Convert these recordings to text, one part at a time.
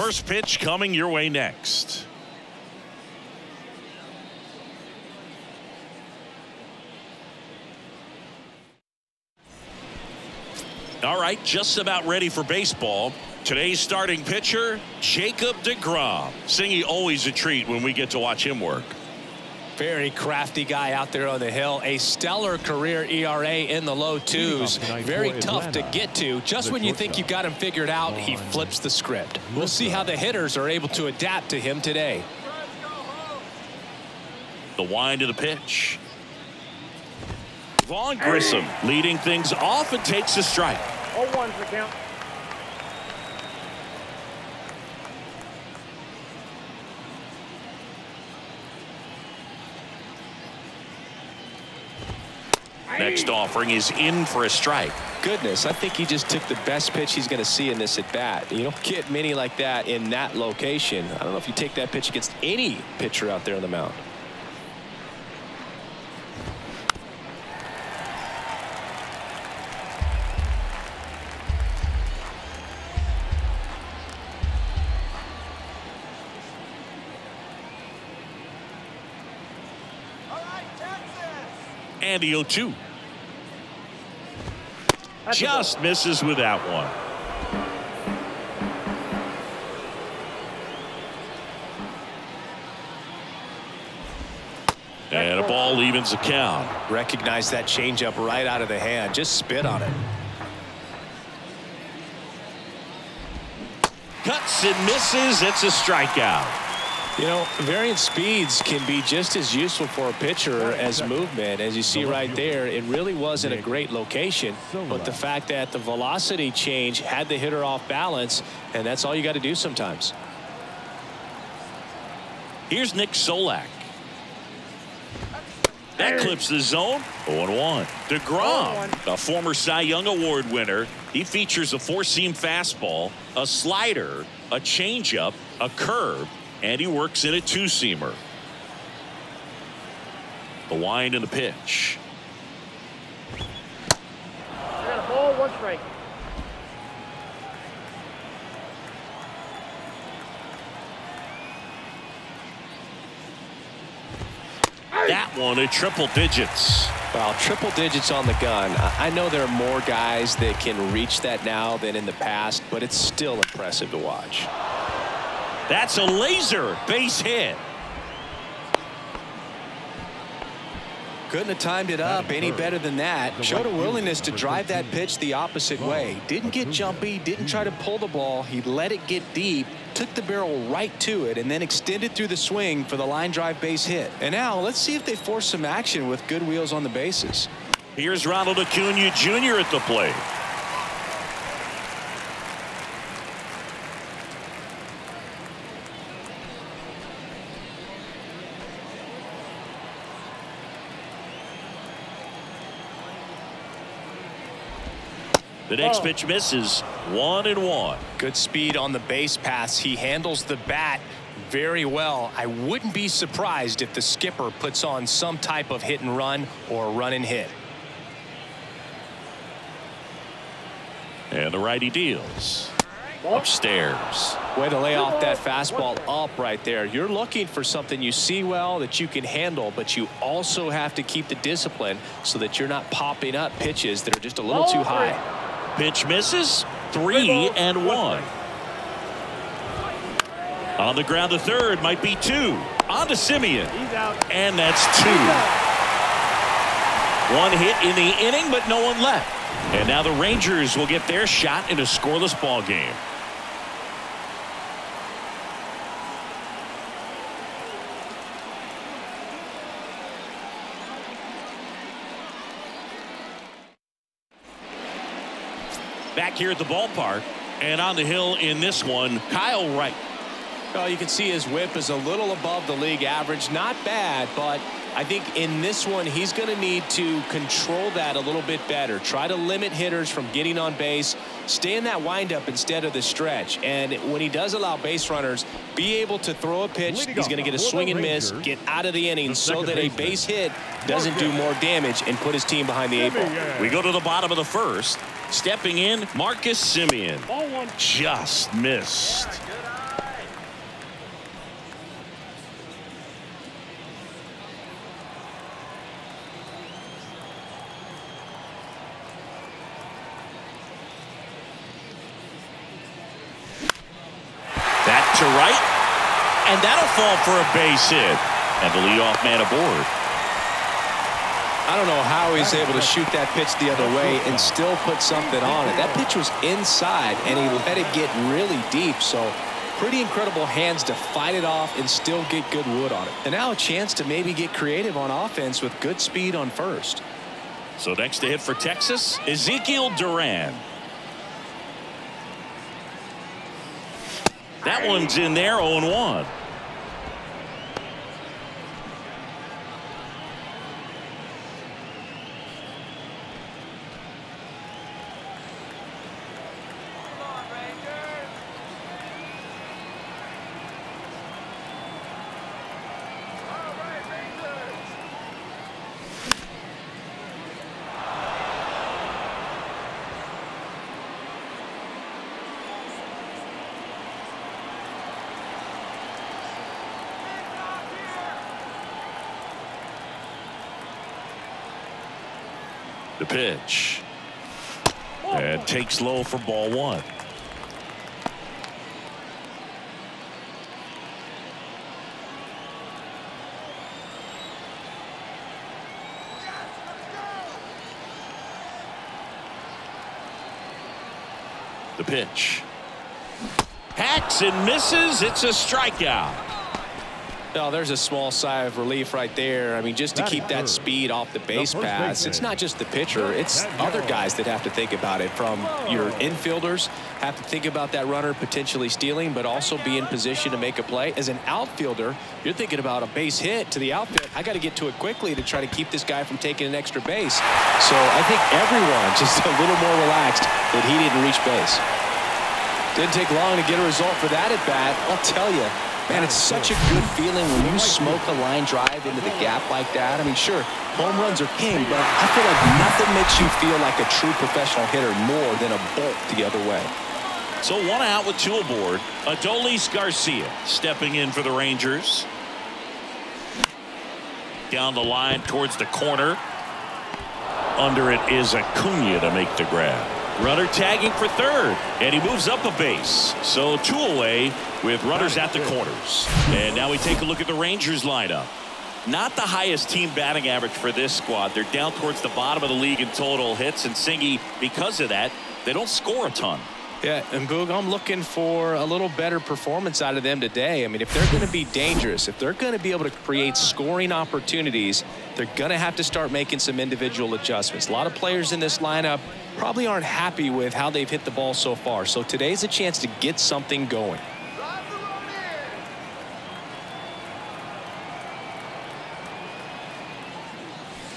First pitch coming your way next. All right, just about ready for baseball. Today's starting pitcher, Jacob DeGrom. Singy always a treat when we get to watch him work. Very crafty guy out there on the hill. A stellar career ERA in the low twos. Very tough to get to. Just when you think you've got him figured out, he flips the script. We'll see how the hitters are able to adapt to him today. The wind of the pitch. Vaughn Grissom leading things off and takes a strike. 0-1's the count. Next offering is in for a strike. Goodness, I think he just took the best pitch he's going to see in this at bat. You don't get many like that in that location. I don't know if you take that pitch against any pitcher out there on the mound. And the 0-2. Just misses with that one. And a ball evens the count. Recognize that changeup right out of the hand. Just spit on it. Cuts and misses. It's a strikeout. You know, variant speeds can be just as useful for a pitcher as movement. As you see right there, it really wasn't a great location, but the fact that the velocity change had the hitter off balance, and that's all you got to do sometimes. Here's Nick Solak. That clips the zone. 0-1. DeGrom, a former Cy Young Award winner. He features a four-seam fastball, a slider, a changeup, a curve, and he works in a two-seamer. The wind and the pitch. Got a ball, one strike. That one at triple digits. Well, triple digits on the gun. I know there are more guys that can reach that now than in the past, but it's still impressive to watch. That's a laser base hit. Couldn't have timed it up any better than that. Showed a willingness to drive that pitch the opposite way. Didn't get jumpy, didn't try to pull the ball. He let it get deep, took the barrel right to it, and then extended through the swing for the line drive base hit. And now let's see if they force some action with good wheels on the bases. Here's Ronald Acuna Jr. at the plate. The next pitch misses. One and one. Good speed on the base pass. He handles the bat very well. I wouldn't be surprised if the skipper puts on some type of hit and run or run and hit. And the righty deals. Upstairs. Way to lay off that fastball up right there. You're looking for something you see well that you can handle, but you also have to keep the discipline so that you're not popping up pitches that are just a little too high. Pitch misses. Three and one. On the ground, the third might be two. On to Semien. And that's two. One hit in the inning, but no one left. And now the Rangers will get their shot in a scoreless ball game. Here at the ballpark and on the hill in this one, Kyle Wright. Well, you can see his whip is a little above the league average. Not bad, but I think in this one, he's going to need to control that a little bit better. Try to limit hitters from getting on base. Stay in that windup instead of the stretch. And when he does allow base runners, be able to throw a pitch. He's going to get a swing and miss, get out of the inning so that a base hit doesn't do more damage and put his team behind the eight ball. We go to the bottom of the first. Stepping in, Marcus Semien. Just missed. to right. And that'll fall for a base hit. And the leadoff man aboard. I don't know how he's able to shoot that pitch the other way and still put something on it. That pitch was inside, and he let it get really deep. So pretty incredible hands to fight it off and still get good wood on it. And now a chance to maybe get creative on offense with good speed on first. So next to hit for Texas, Ezekiel Duran. That one's in there 0-1. Pitch. And takes low for ball one. The pitch. Hacks and misses. It's a strikeout. Oh, there's a small sigh of relief right there. I mean, just to keep that speed off the base pass, it's not just the pitcher. It's other guys that have to think about it. From your infielders have to think about that runner potentially stealing, but also be in position to make a play. As an outfielder, you're thinking about a base hit to the outfield. I got to get to it quickly to try to keep this guy from taking an extra base. So I think everyone just a little more relaxed that he didn't reach base. Didn't take long to get a result for that at bat. I'll tell you, Man, it's such a good feeling when you smoke a line drive into the gap like that. I mean, sure, home runs are king, but I feel like nothing makes you feel like a true professional hitter more than a bolt the other way. So one out with two aboard. Adolis Garcia stepping in for the Rangers. Down the line towards the corner. Under it is Acuna to make the grab. Runner tagging for third, and he moves up a base. So two away with runners at the corners. And now we take a look at the Rangers lineup. Not the highest team batting average for this squad. They're down towards the bottom of the league in total hits, and Singy, because of that, they don't score a ton. Yeah, and Boog, I'm looking for a little better performance out of them today. I mean, if they're going to be dangerous, if they're going to be able to create scoring opportunities, they're going to have to start making some individual adjustments. A lot of players in this lineup probably aren't happy with how they've hit the ball so far. So today's a chance to get something going.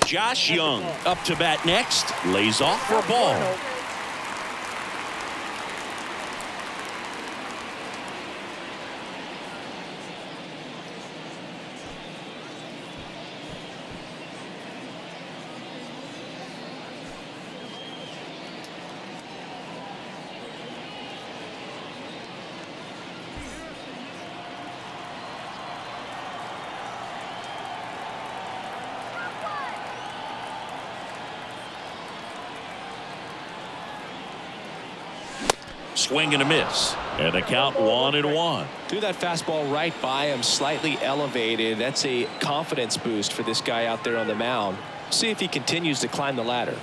Josh Young up to bat next. Lays off for a ball. Swing and a miss. And the count one and one. Threw that fastball right by him, slightly elevated. That's a confidence boost for this guy out there on the mound. See if he continues to climb the ladder.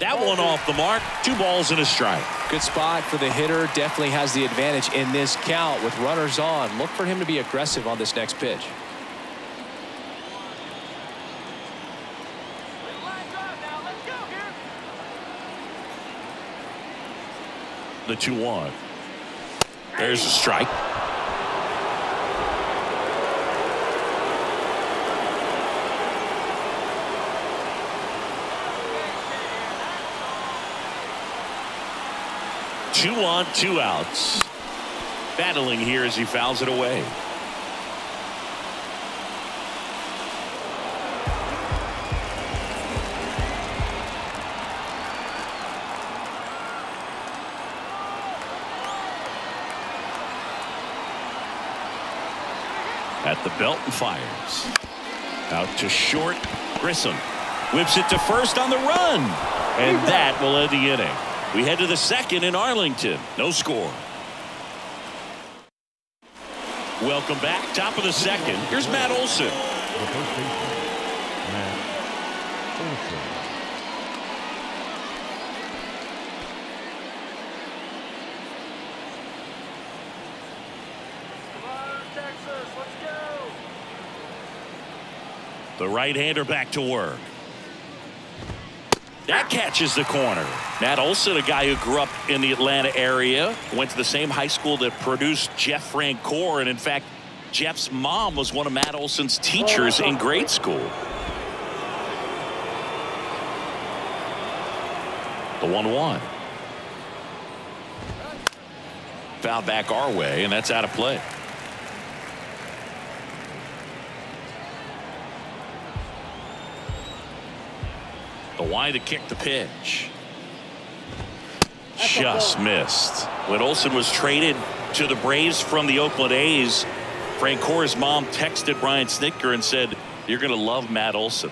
That one off the mark. Two balls and a strike. Good spot for the hitter. Definitely has the advantage in this count with runners on. Look for him to be aggressive on this next pitch. The 2-1. There's a strike. Two on, two outs. Battling here as he fouls it away. Fires. Out to short. Grissom whips it to first on the run. And that will end the inning. We head to the second in Arlington. No score. Welcome back. Top of the second. Here's Matt Olson. The first baseman, Matt Olson. The right-hander back to work. That catches the corner. Matt Olson, a guy who grew up in the Atlanta area, went to the same high school that produced Jeff Francoeur, and in fact, Jeff's mom was one of Matt Olson's teachers in grade school. The 1-1. Foul back our way, and that's out of play. Wide to kick the pitch. Just missed. When Olson was traded to the Braves from the Oakland A's, Francoeur's mom texted Brian Snitker and said, You're going to love Matt Olson.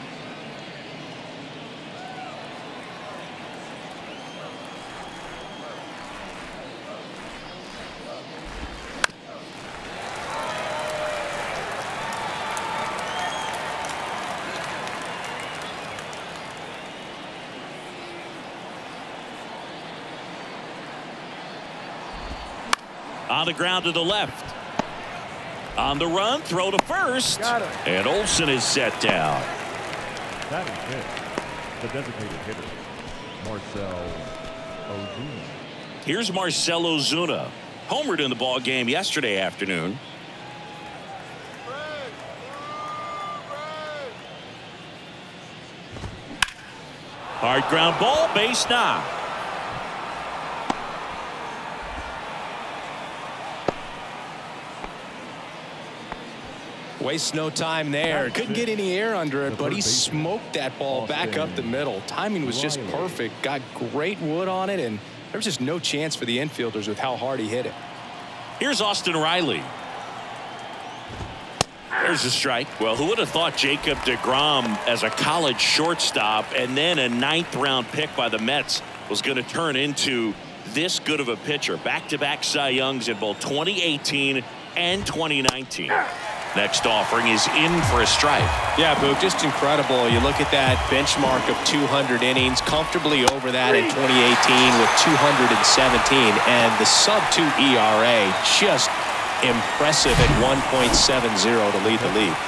On the ground to the left. On the run, throw to first. And Olson is set down. Batting fifth, the designated hitter, Marcell Ozuna. Here's Marcell Ozuna. Homered in the ball game yesterday afternoon. Hard ground ball, base knock. Wastes no time there. Couldn't get any air under it, but he smoked that ball back up the middle. Timing was just perfect. Got great wood on it, and there was just no chance for the infielders with how hard he hit it. Here's Austin Riley. There's a strike. Well, who would have thought Jacob DeGrom as a college shortstop and then a ninth round pick by the Mets was going to turn into this good of a pitcher. Back to back Cy Youngs in both 2018 and 2019. Next offering is in for a strike. Yeah, Boog, just incredible. You look at that benchmark of 200 innings, comfortably over that in 2018 with 217, and the sub-2 ERA just impressive at 1.70 to lead the league.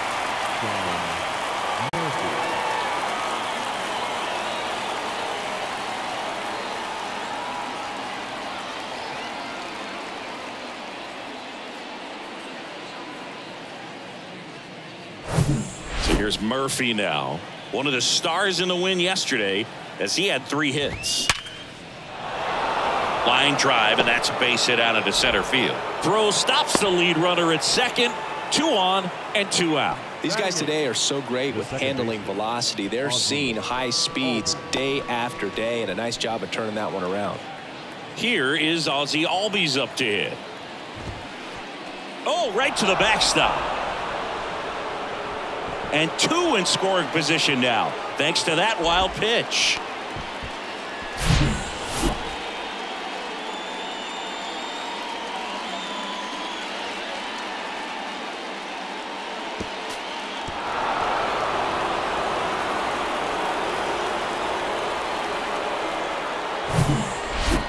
Murphy now. One of the stars in the win yesterday as he had three hits. Line drive, and that's a base hit out into center field. Throw stops the lead runner at second. Two on and two out. These guys today are so great with handling velocity. They're seeing high speeds day after day, and a nice job of turning that one around. Here is Ozzie Albies up to hit. Oh, right to the backstop. And two in scoring position now, thanks to that wild pitch.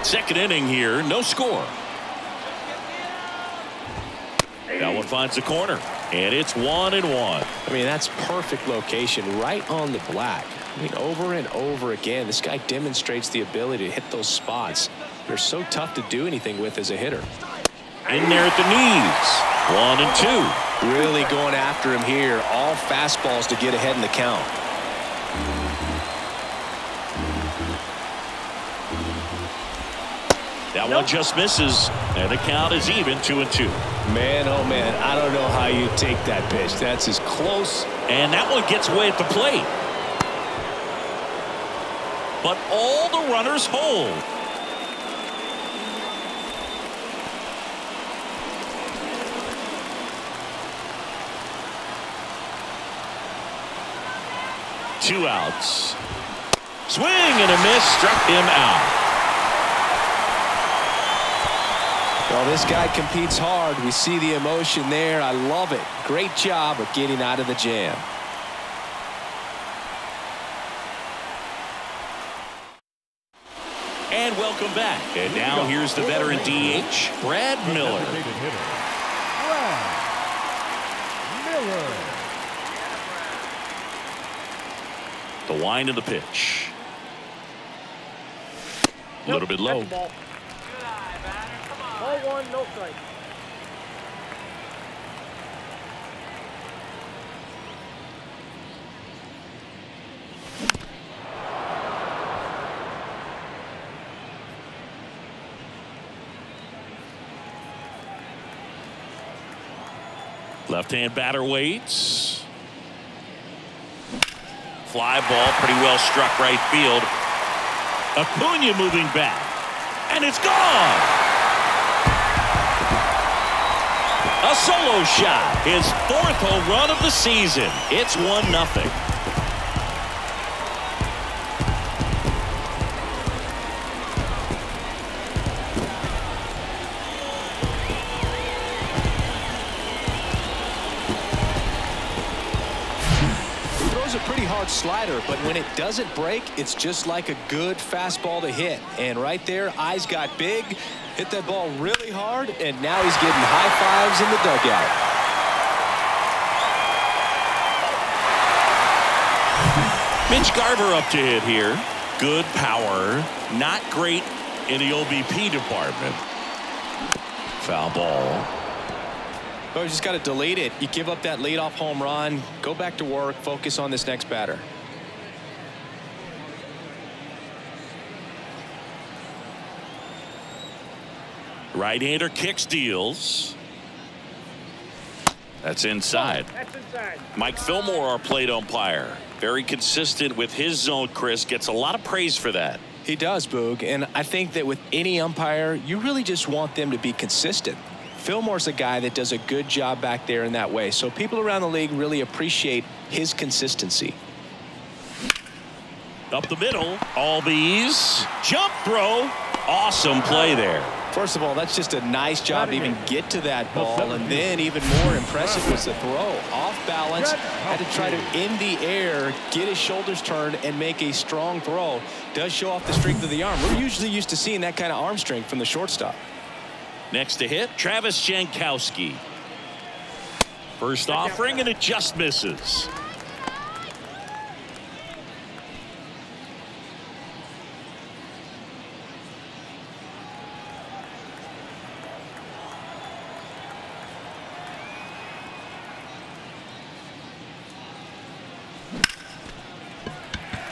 Second inning here, no score. That one finds the corner, and it's one and one. I mean, that's perfect location right on the black. I mean, over and over again, this guy demonstrates the ability to hit those spots. They're so tough to do anything with as a hitter. In there at the knees. One and two. Really going after him here. All fastballs to get ahead in the count. That one just misses, and the count is even two and two. Man, oh man, I don't know how you take that pitch. That's as close. And that one gets away at the plate. But all the runners hold. Two outs. Swing and a miss struck him out. Well, this guy competes hard. We see the emotion there. I love it. Great job of getting out of the jam. And welcome back. And now here's the veteran DH, Brad Miller. Brad Miller. The wind of the pitch. A little bit low. Ball one, no strike. Left-hand batter waits. Fly ball pretty well struck right field. Acuna moving back. And it's gone. A solo shot. His fourth home run of the season. It's 1 nothing. He throws a pretty hard slider, but when it doesn't break, it's just like a good fastball to hit. And right there, eyes got big, hit that ball really hard, and now he's getting high fives in the dugout. Mitch Garver up to hit here. Good power. Not great in the OBP department. Foul ball. Oh, you just got to delete it. You give up that leadoff home run, go back to work, focus on this next batter. Right-hander kicks deals. That's inside. Oh, that's inside. Mike Fillmore, our plate umpire. Very consistent with his zone, Chris. Gets a lot of praise for that. He does, Boog, and I think that with any umpire, you really just want them to be consistent. Fillmore's a guy that does a good job back there in that way, so people around the league really appreciate his consistency. Up the middle. Albies. Jump throw. Awesome play there. First of all, that's just a nice job to even get to that ball, and then even more impressive was the throw. Off balance, had to try to in the air, get his shoulders turned, and make a strong throw. Does show off the strength of the arm. We're usually used to seeing that kind of arm strength from the shortstop. Next to hit, Travis Jankowski. First offering, and it just misses.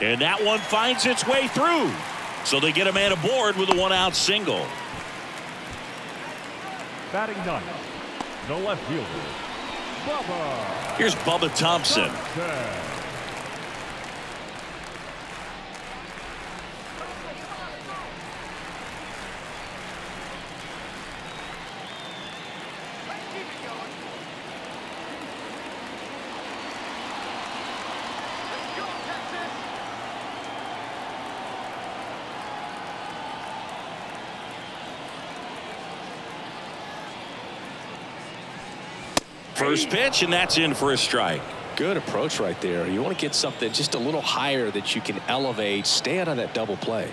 And that one finds its way through. So they get a man aboard with a one-out single. Batting ninth, the left fielder, Bubba Here's Bubba Thompson. Thompson. First pitch, and that's in for a strike. Good approach right there. You want to get something just a little higher that you can elevate, stay out of that double play.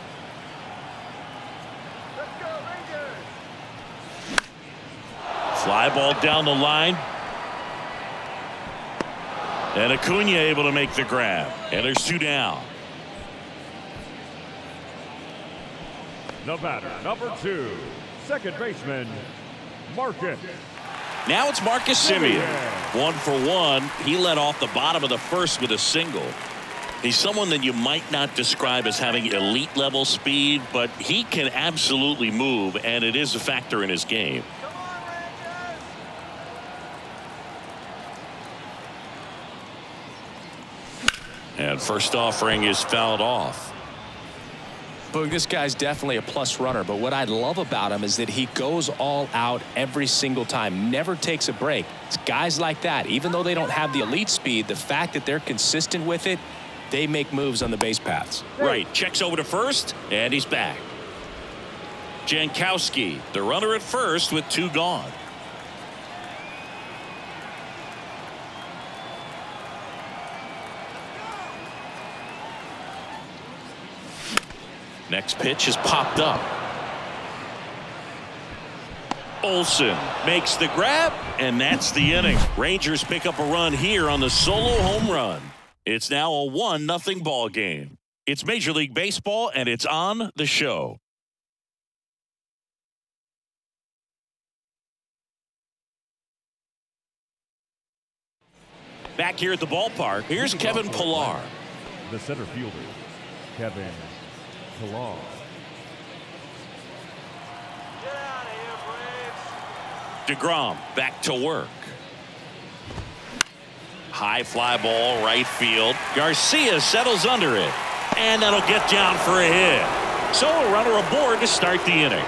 Fly ball down the line. And Acuna able to make the grab. And there's two down. The batter, number two, second baseman, Marcus Now it's Marcus Semien. One for one. He led off the bottom of the first with a single. He's someone that you might not describe as having elite level speed, but he can absolutely move, and it is a factor in his game. And first offering is fouled off. Boog, this guy's definitely a plus runner, but what I love about him is that he goes all out every single time, never takes a break. It's guys like that, even though they don't have the elite speed, the fact that they're consistent with it, they make moves on the base paths. Right. Checks over to first, and he's back. Jankowski, the runner at first with two gone. Next pitch is popped up. Olson makes the grab, and that's the inning. Rangers pick up a run here on the solo home run. It's now a 1 nothing ball game. It's Major League Baseball, and it's on the show. Back here at the ballpark, here's Kevin Pillar. The center fielder, Kevin Pillar. DeGrom back to work. High fly ball right field. Garcia settles under it. And that'll get down for a hit. So a runner aboard to start the inning.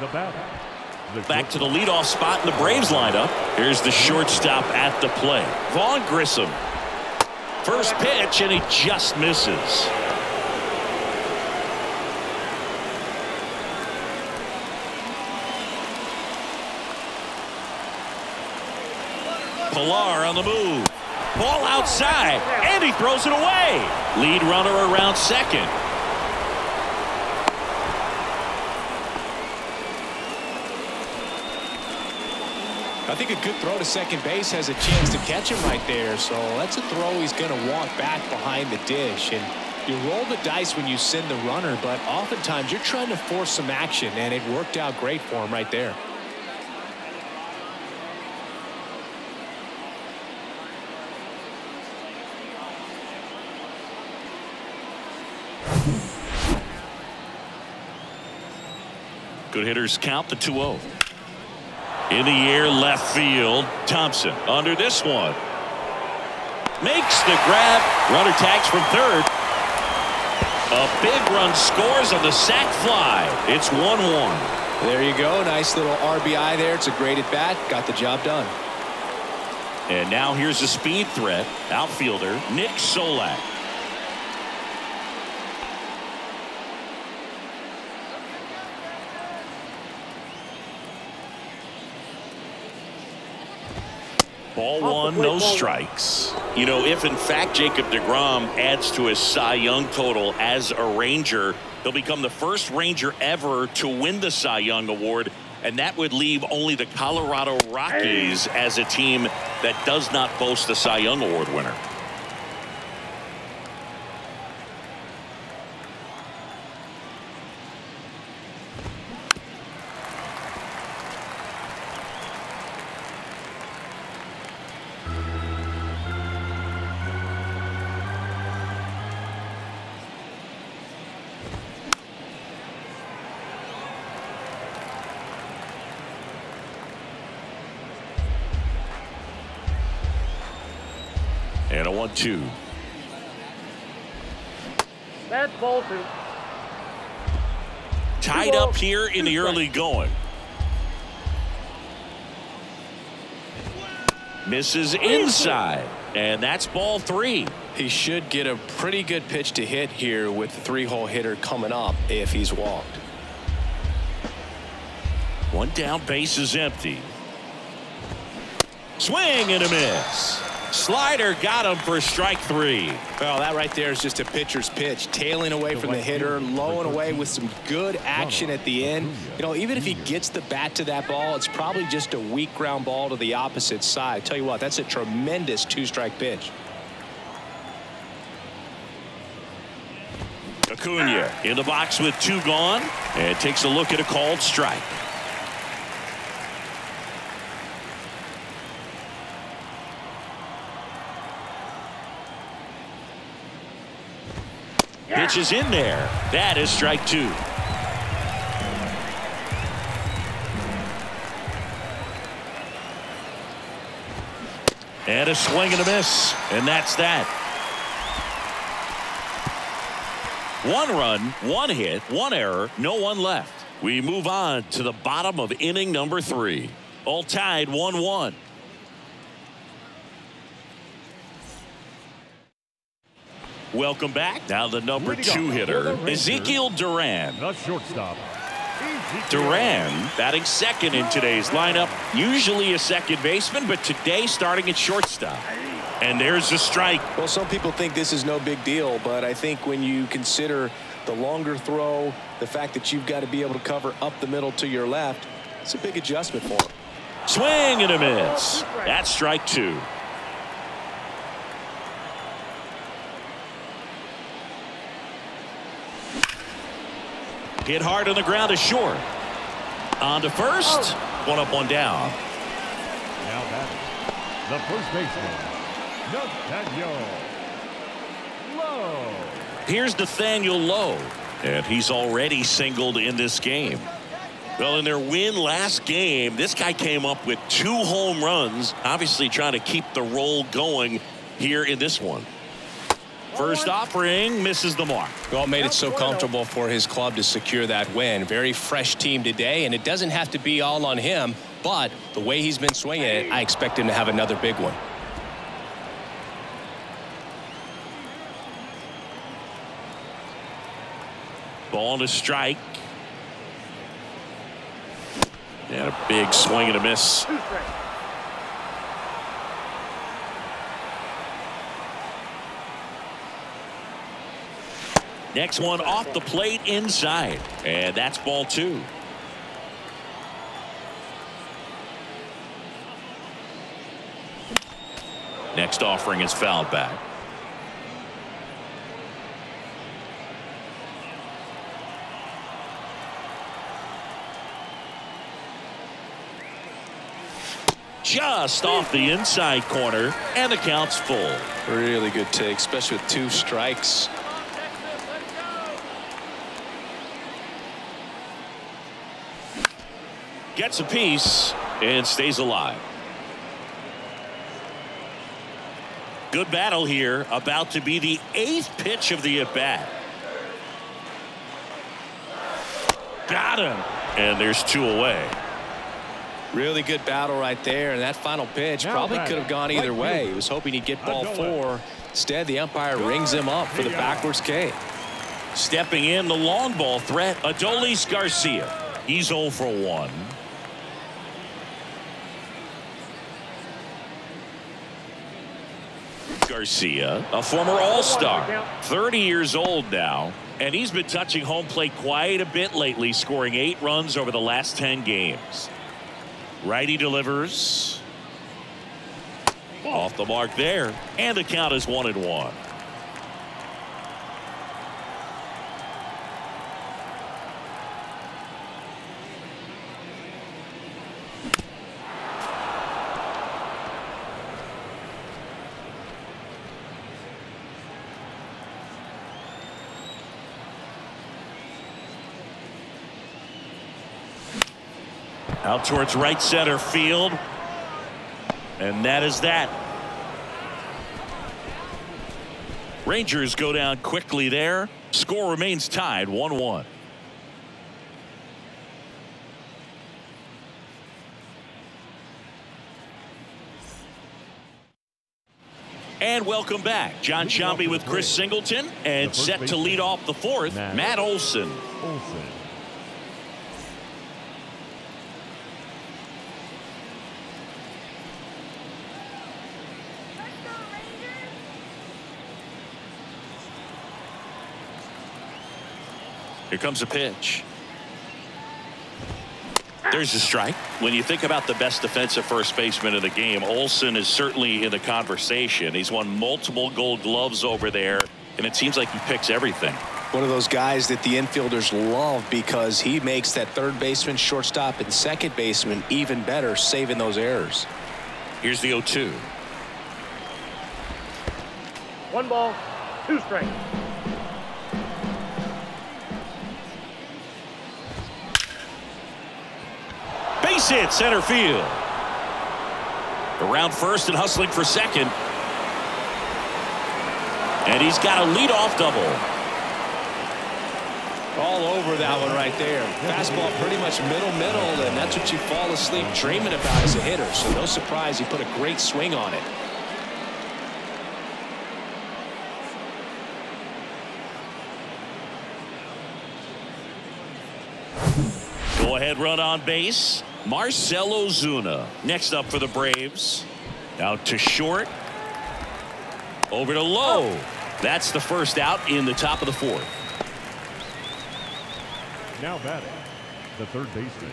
The batter. Back to the leadoff spot in the Braves lineup. Here's the shortstop at the plate. Vaughn Grissom. First pitch, and he just misses. Pillar on the move. Ball outside, and he throws it away. Lead runner around second. I think a good throw to second base has a chance to catch him right there. So that's a throw he's going to walk back behind the dish. And you roll the dice when you send the runner, but oftentimes you're trying to force some action, and it worked out great for him right there. Good hitters count the 2-0. In the air left field. Thompson under this one. Makes the grab. Runner tags from third. A big run scores on the sac fly. It's 1-1. There you go. Nice little RBI there. It's a great at bat. Got the job done. And now here's a speed threat. Outfielder Nick Solak. Ball one, no strikes. You know, if in fact Jacob DeGrom adds to his Cy Young total as a Ranger, he'll become the first Ranger ever to win the Cy Young Award. And that would leave only the Colorado Rockies as a team that does not boast a Cy Young Award winner. And a one-two. That's ball two. Tied up here in the early going. Misses inside. And that's ball three. He should get a pretty good pitch to hit here with the three-hole hitter coming up if he's walked. One down, base is empty. Swing and a miss. Slider got him for strike three. Well, that right there is just a pitcher's pitch. Tailing away from the hitter, low and away with some good action at the end. You know, even if he gets the bat to that ball, it's probably just a weak ground ball to the opposite side. Tell you what, that's a tremendous two-strike pitch. Acuna in the box with two gone and takes a look at a called strike. Is in there. That is strike two. And a swing and a miss. And that's that. One run, one hit, one error, no one left. We move on to the bottom of inning number three. All tied 1 1. Welcome back. Now the number two hitter, Ezekiel Duran. The shortstop. Duran batting second in today's lineup. Usually a second baseman, but today starting at shortstop. And there's a strike. Well, some people think this is no big deal, but I think when you consider the longer throw, the fact that you've got to be able to cover up the middle to your left, it's a big adjustment for him. Swing and a miss. That's strike two. Hit hard on the ground is short. On to first. Oh. One up, one down. Now batting. The first baseman, Nathaniel Lowe. Here's Nathaniel Lowe. And he's already singled in this game. Well, in their win last game, this guy came up with two home runs, obviously trying to keep the roll going here in this one. First offering misses the mark. Well, made it so comfortable for his club to secure that win. Very fresh team today, and it doesn't have to be all on him, but the way he's been swinging it, I expect him to have another big one. Ball to strike. And a big swing and a miss. Next one off the plate inside. And that's ball two. Next offering is fouled back. Just off the inside corner, and the count's full. Really good take, especially with two strikes. Gets a piece and stays alive. Good battle here. About to be the eighth pitch of the at bat. Got him. And there's two away. Really good battle right there, and that final pitch Now probably batting, could have gone either right way. field. He was hoping he'd get ball four. Instead, the umpire rings him up for the backwards K. Stepping in the long ball threat, Adolis Garcia. He's 0 for 1. Garcia, a former All-Star, 30 years old now, and he's been touching home plate quite a bit lately, scoring eight runs over the last 10 games. Righty delivers. Off the mark there, and the count is one and one. Out towards right center field. And that is that. Rangers go down quickly there. Score remains tied 1 1. And welcome back. John for with Chris Singleton and set to lead off the fourth, Matt Matt Olson. Olson. Here comes a pitch. There's a strike. When you think about the best defensive first baseman in the game, Olson is certainly in the conversation. He's won multiple gold gloves over there, and it seems like he picks everything. One of those guys that the infielders love because he makes that third baseman, shortstop, and second baseman even better, saving those errors. Here's the 0 2. One ball, two strikes. It, center field. Around first and hustling for second. And he's got a leadoff double. All over that one right there. Fastball pretty much middle-middle, and that's what you fall asleep dreaming about as a hitter. So no surprise he put a great swing on it. Go ahead, run on base. Marcell Ozuna next up for the Braves. Out to short. Over to low. Oh. That's the first out in the top of the fourth. Now batting, the third baseman,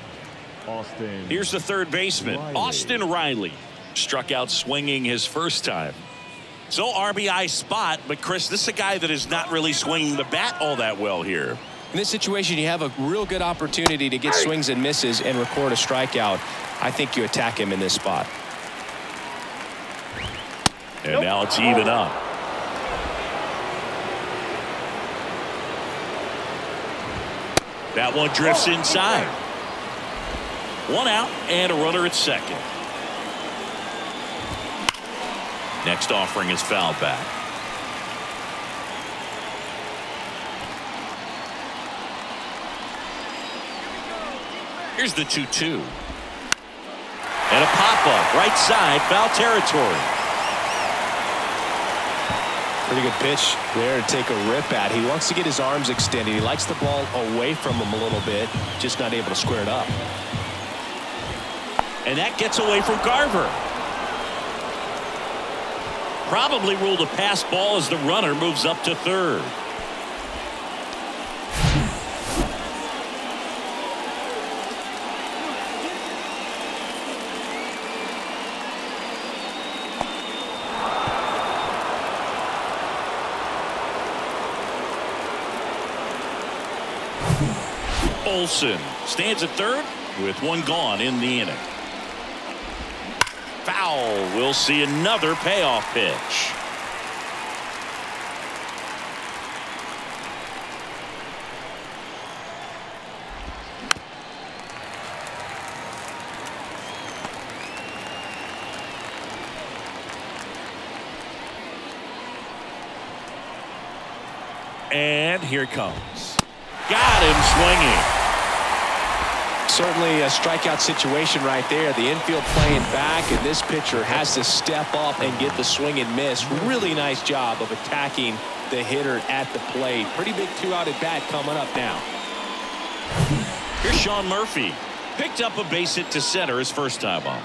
Austin. Here's the third baseman, Riley. Austin Riley. Struck out swinging his first time. So RBI spot, but Chris, this is a guy that is not really swinging the bat all that well here. In this situation, you have a real good opportunity to get swings and misses and record a strikeout. I think you attack him in this spot. And now it's even up. That one drifts inside. One out and a runner at second. Next offering is foul back. Here's the 2 2. And a pop up right side foul territory. Pretty good pitch there to take a rip at. He wants to get his arms extended. He likes the ball away from him a little bit, just not able to square it up. And that gets away from Garver. Probably ruled a pass ball as the runner moves up to third. Olson stands at third with one gone in the inning. Foul. We'll see another payoff pitch. And here comes. Got him swinging. Certainly a strikeout situation right there. The infield playing back, and this pitcher has to step up and get the swing and miss. Really nice job of attacking the hitter at the plate. Pretty big two-out at bat coming up now. Here's Sean Murphy. Picked up a base hit to center his first time up.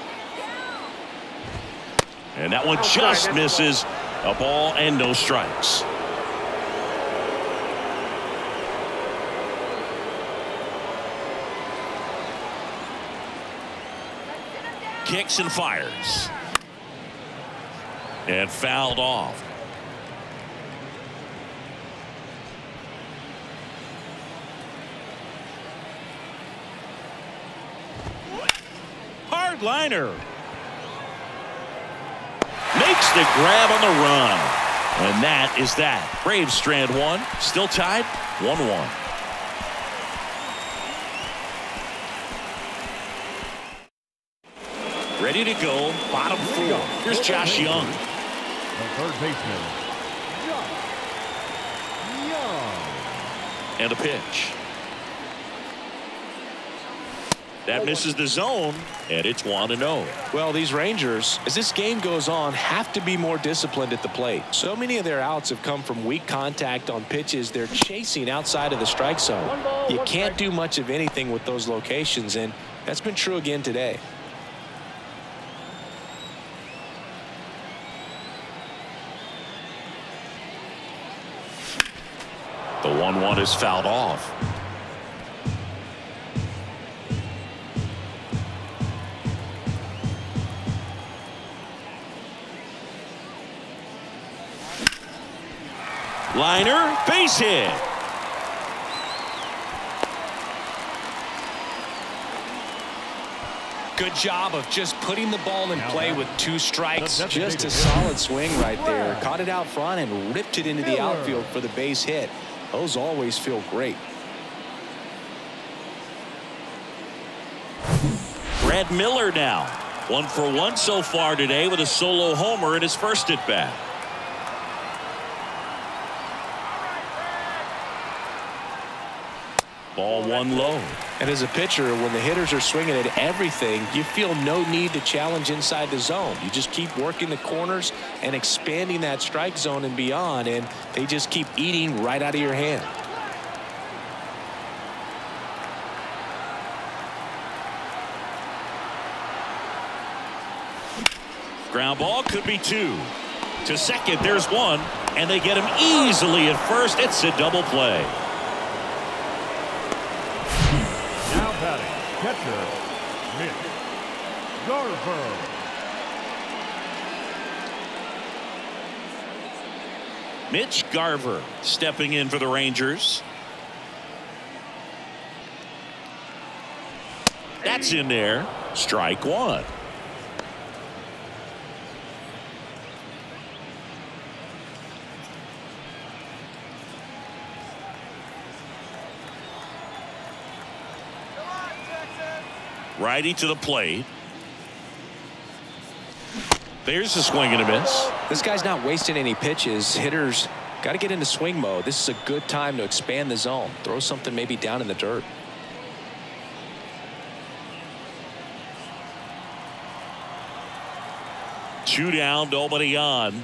And that one oh, just misses. A ball and no strikes. Kicks and fires. And fouled off. Hard liner. Makes the grab on the run. And that is that. Braves strand one. Still tied one 1 Ready to go. Bottom four. Here's Josh Jung. The third baseman, Jung. And a pitch. That misses the zone, and it's 1 0. Well, these Rangers, as this game goes on, have to be more disciplined at the plate. So many of their outs have come from weak contact on pitches they're chasing outside of the strike zone. You can't do much of anything with those locations, and that's been true again today. The 1 1 is fouled off. Liner, base hit. Good job of just putting the ball in play with two strikes. The Just a designated solid swing right there. Caught it out front and ripped it into the outfield for the base hit. Those always feel great. Brad Miller now. One for one so far today with a solo homer in his first at bat. Ball one low. And as a pitcher, when the hitters are swinging at everything, you feel no need to challenge inside the zone. You just keep working the corners and expanding that strike zone and beyond, and they just keep eating right out of your hand. Ground ball could be two. To second, there's one, and they get him easily at first. It's a double play. Catcher, Mitch Garver. Mitch Garver stepping in for the Rangers. That's in there. Strike one. Righty to the plate. There's a swing and a miss. This guy's not wasting any pitches. Hitters got to get into swing mode. This is a good time to expand the zone. Throw something maybe down in the dirt. Two down, nobody on.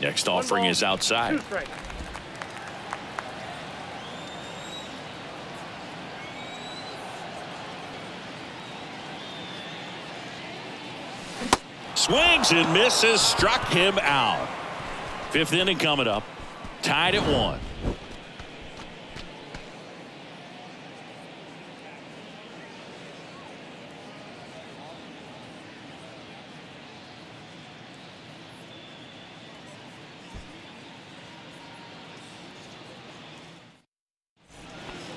Next offering is outside. Swings and misses, struck him out. Fifth inning coming up. Tied at one.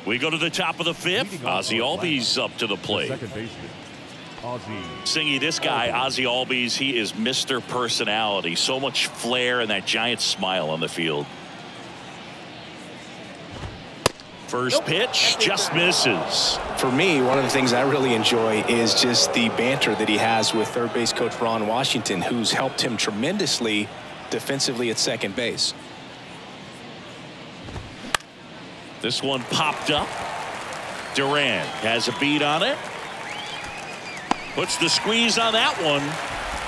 We go to the top of the fifth. Ozzy Albies up to the plate. Second baseman, Ozzy Singy, this guy, Ozzy Albies, he is Mr. Personality. So much flair and that giant smile on the field. First pitch just misses. For me, one of the things I really enjoy is just the banter that he has with third base coach Ron Washington, who's helped him tremendously defensively at second base. This one popped up. Duran has a beat on it. Puts the squeeze on that one.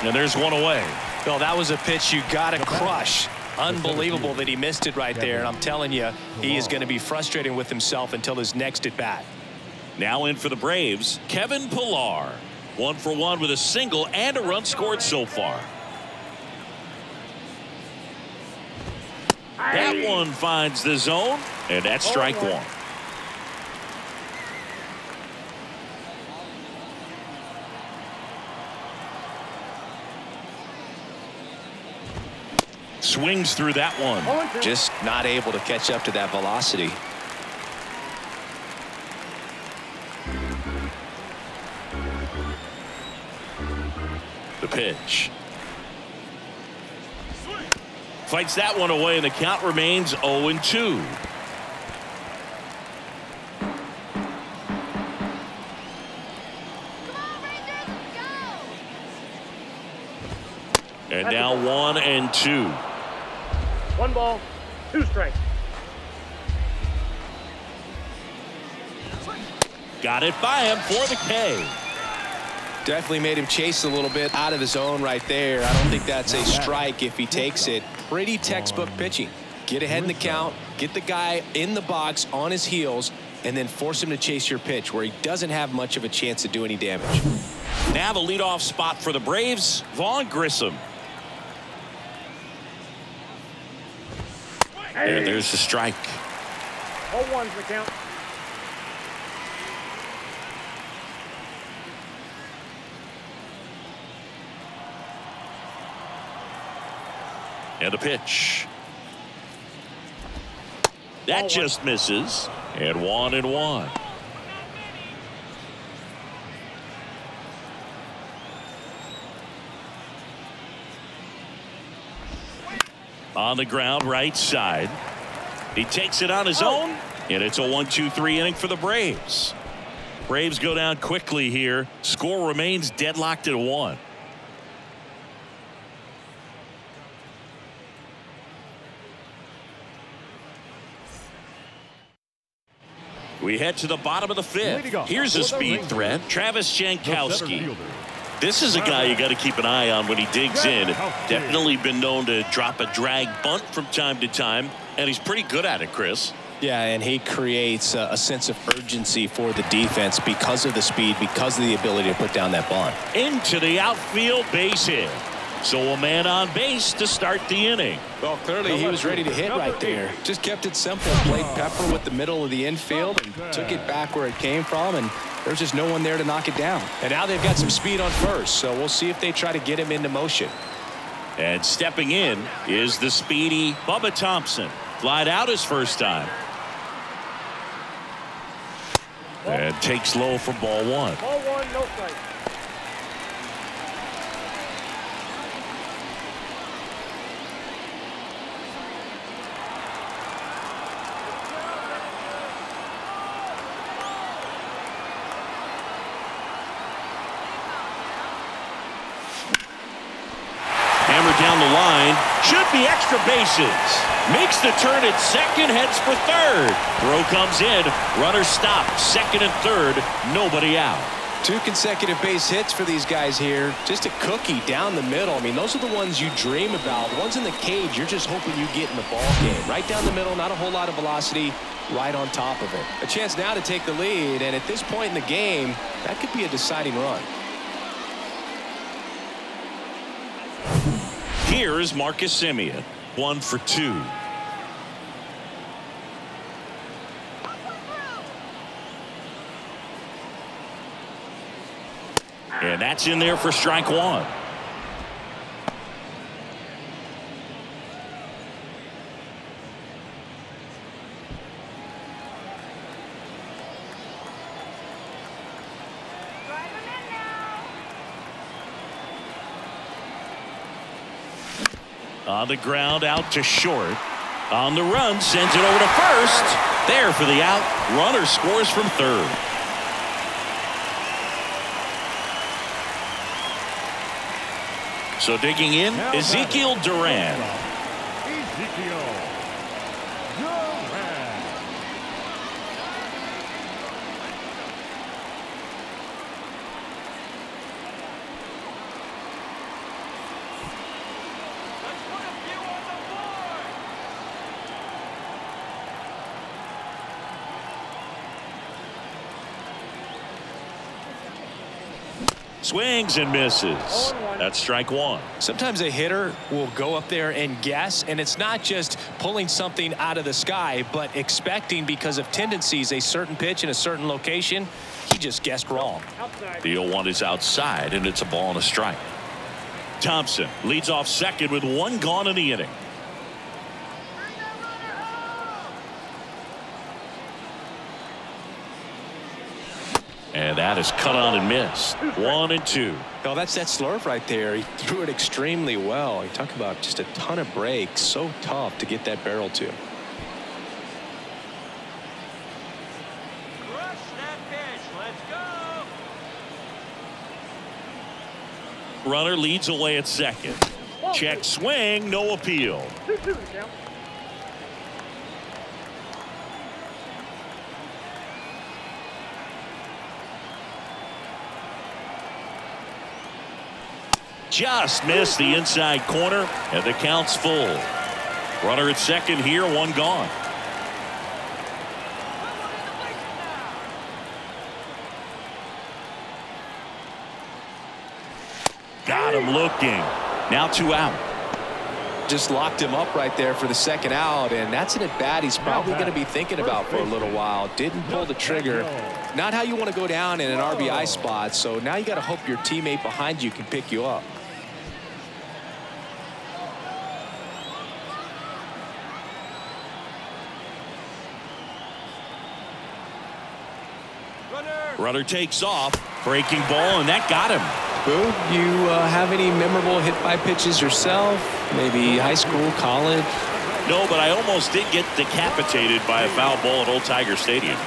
And there's one away. Well, that was a pitch you got to crush. Unbelievable that he missed it right there. And I'm telling you, he is going to be frustrating with himself until his next at bat. Now in for the Braves, Kevin Pillar. One for one with a single and a run scored so far. That one finds the zone, and that's strike one. Swings through that one. Two. Just not able to catch up to that velocity. The pitch. Fights that one away, and the count remains 0 and 2. And now 1 and 2. One ball, two strikes. Got it by him for the K. Definitely made him chase a little bit out of the zone right there. I don't think that's a strike if he takes it. Pretty textbook pitching. Get ahead in the count, get the guy in the box on his heels, and then force him to chase your pitch where he doesn't have much of a chance to do any damage. Now the leadoff spot for the Braves, Vaughn Grissom. And there's the strike. All ones the count. And a pitch. That just misses. And one and one. On the ground, right side. He takes it on his oh. own, and it's a one-two-three inning for the Braves. Braves go down quickly here. Score remains deadlocked at one. We head to the bottom of the fifth. Here's a the speed threat. Travis the Jankowski. Fielder, This is a guy you got to keep an eye on when he digs in. Definitely been known to drop a drag bunt from time to time, and he's pretty good at it, Chris. Yeah, and he creates a, a, sense of urgency for the defense because of the speed, because of the ability to put down that bunt. Into the outfield base hit. So a man on base to start the inning. Well, clearly he was ready to hit right there. Just kept it simple. Played Pepper with the middle of the infield and took it back where it came from, and there's just no one there to knock it down. And now they've got some speed on first, so we'll see if they try to get him into motion. And stepping in is the speedy Bubba Thompson. Flied out his first time. And takes low for ball one. Ball one, no strike. Hammer down the line. Should be extra bases. Makes the turn at second, heads for third. Throw comes in. Runner stopped. Second and third. Nobody out. Two consecutive base hits for these guys here. Just a cookie down the middle. I mean, those are the ones you dream about. The ones in the cage, you're just hoping you get in the ball game. Right down the middle, not a whole lot of velocity, right on top of it. A chance now to take the lead, and at this point in the game, that could be a deciding run. Here is Marcus Semien. One for two. And that's in there for strike one. On the ground out to short. On the run sends it over to first. There for the out. Runner scores from third. So digging in, Ezekiel Duran. Ezekiel Duran. Swings and misses. That's strike one. Sometimes a hitter will go up there and guess, and it's not just pulling something out of the sky, but expecting because of tendencies a certain pitch in a certain location. He just guessed wrong. The 0-1 is outside, and it's a ball and a strike. Thompson leads off second with one gone in the inning. And that is cut on and missed. One and two. Well, that's that slurve right there. He threw it extremely well. You talk about just a ton of breaks. So tough to get that barrel to. Crush that pitch. Let's go. Runner leads away at second. Check swing, no appeal. Two, two, the count. Just missed the inside corner, and the count's full. Runner at second here, one gone. Got him looking. Now two out. Just locked him up right there for the second out, and that's an at bat he's probably going to be thinking about for a little while. Didn't pull the trigger. Not how you want to go down in an RBI spot, so now you got to hope your teammate behind you can pick you up. Runner. Takes off. Breaking ball, and that got him. Boo, you uh, have any memorable hit by pitches yourself? Maybe high school, college? No, but I almost did get decapitated by a foul ball at Old Tiger Stadium.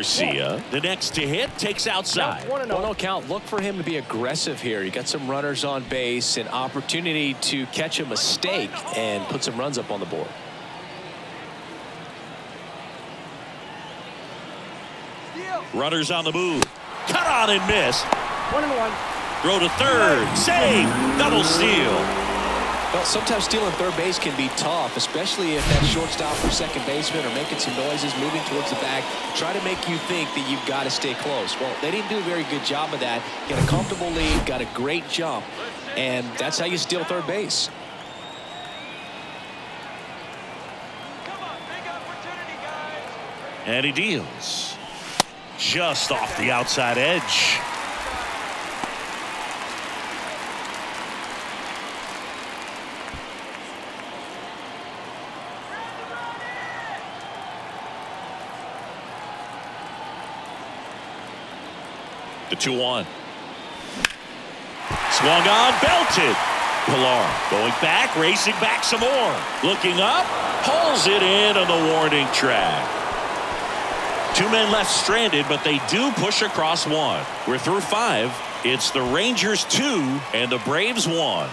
Garcia, the next to hit, takes outside. One and no count. Look for him to be aggressive here. You got some runners on base, an opportunity to catch a mistake and put some runs up on the board. Runners on the move. Cut on and miss. One and one. Throw to third. Save. Double steal. Well, sometimes stealing third base can be tough, especially if that shortstop or second baseman are making some noises, moving towards the bag, try to make you think that you've got to stay close. Well, they didn't do a very good job of that. Get a comfortable lead, got a great jump, and that's how you steal third base. And he deals. Just off the outside edge. The 2 1. Swung on, belted. Pillar going back, racing back some more. Looking up, pulls it in on the warning track. Two men left stranded, but they do push across one. We're through five. It's the Rangers two and the Braves one.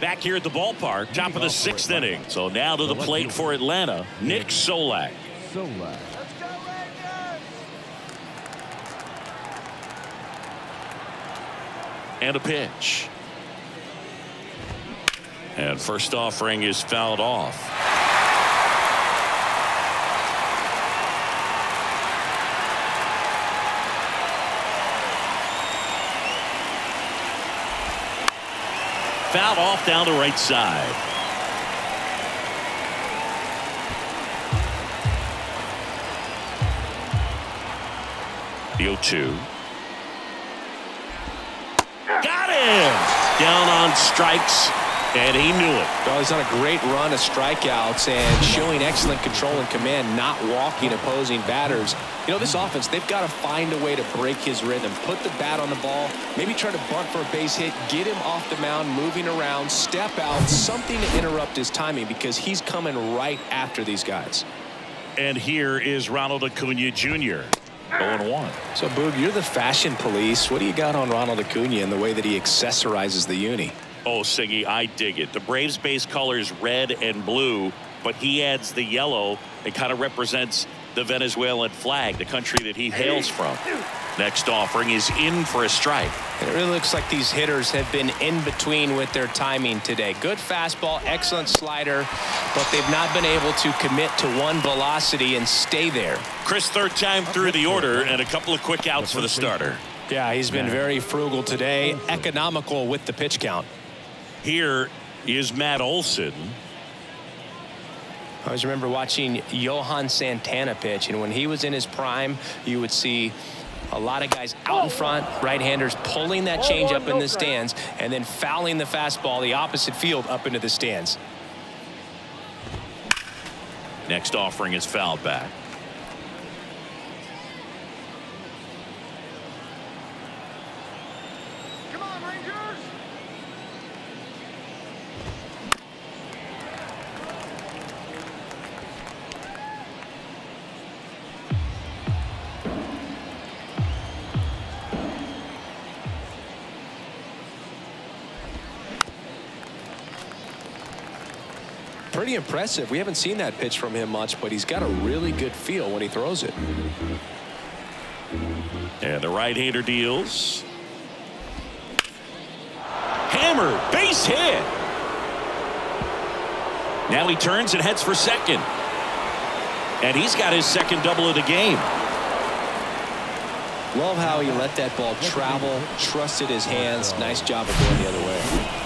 Back here at the ballpark, top of the sixth inning. So now to the plate for Atlanta, Nick Solak. Solak. Let's go, Rangers. And a pitch. And first offering is fouled off. Fouled off down the right side. The 0-2. Got him! Down on strikes, and he knew it. Well, he's on a great run of strikeouts and showing excellent control and command, not walking opposing batters. You know, this offense, they've got to find a way to break his rhythm, put the bat on the ball, maybe try to bunt for a base hit, get him off the mound, moving around, step out, something to interrupt his timing because he's coming right after these guys. And here is Ronald Acuna Jr. 0-1. So, Boog, you're the fashion police. What do you got on Ronald Acuna and the way that he accessorizes the uni? Oh, Siggy, I dig it. The Braves base colors red and blue, but he adds the yellow. It kind of represents the Venezuelan flag, the country that he hails from. Next offering is in for a strike. And it really looks like these hitters have been in between with their timing today. Good fastball, excellent slider, but they've not been able to commit to one velocity and stay there. Chris, third time through the order, and a couple of quick outs for the starter. Yeah, he's been very frugal today, economical with the pitch count. Here is Matt Olson. I always remember watching Johan Santana pitch, and when he was in his prime, you would see a lot of guys out in front, right-handers pulling that changeup in the stands, and then fouling the fastball the opposite field up into the stands. Next offering is fouled back. Pretty impressive. We haven't seen that pitch from him much, but he's got a really good feel when he throws it. And the right-hander deals. Hammer, base hit. Now he turns and heads for second. And he's got his second double of the game. Love how he let that ball travel, trusted his hands. Nice job of going the other way.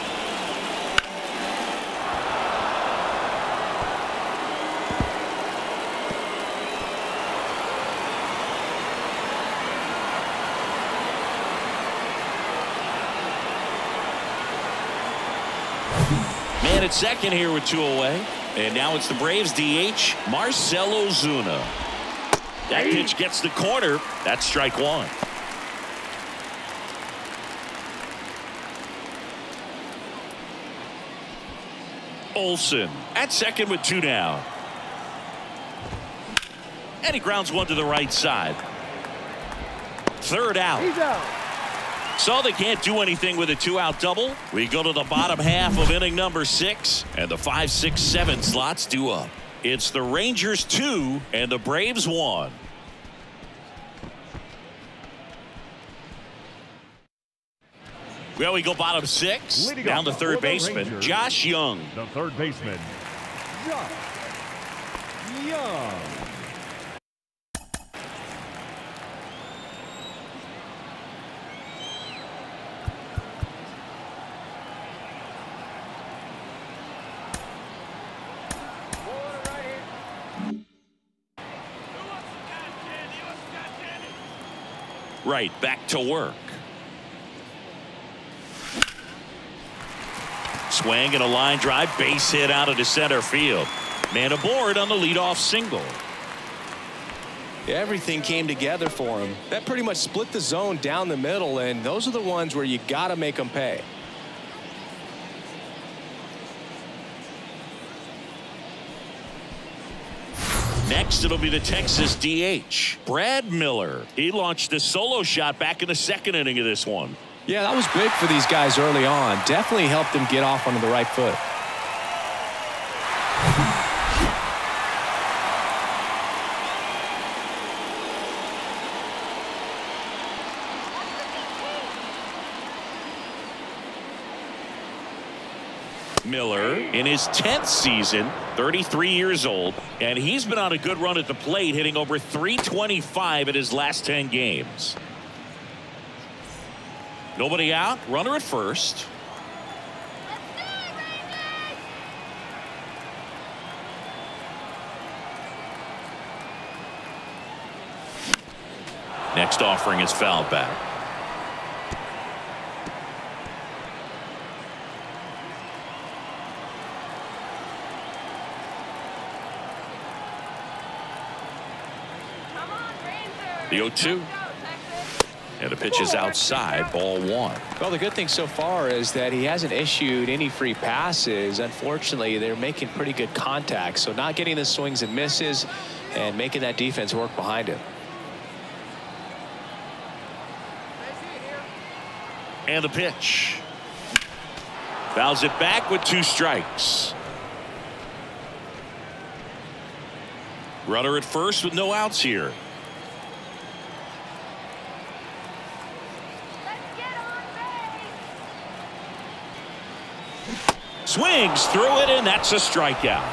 At second here with two away. And now it's the Braves DH, Marcell Ozuna. That pitch gets the corner. That's strike one. Olson at second with two down. And he grounds one to the right side. Third out. He's out. So they can't do anything with a two-out double. We go to the bottom half of inning number six, and the five, six, seven slots do up. It's the Rangers two and the Braves one. Well, we go bottom six. Leading Down to third baseman, Rangers. Josh Jung. The third baseman, Josh Jung. Right, back to work. Swing and a line drive, base hit out into center field. Man aboard on the leadoff single. Everything came together for him. That pretty much split the zone down the middle, and those are the ones where you got to make them pay. Next, it'll be the Texas DH, Brad Miller. He launched a solo shot back in the second inning of this one. Yeah, that was big for these guys early on. Definitely helped them get off onto the right foot. Miller in his 10th season, 33 years old, and he's been on a good run at the plate, hitting over 325 in his last 10 games. Nobody out, runner at first. Next offering is foul back. The 0 2. Let's go, Texas. And the pitch is outside, ball one. Well, the good thing so far is that he hasn't issued any free passes. Unfortunately, they're making pretty good contact, so not getting the swings and misses and making that defense work behind him. And the pitch. Fouls it back with two strikes. Runner at first with no outs here. Let's get on base. Swings through it, and that's a strikeout.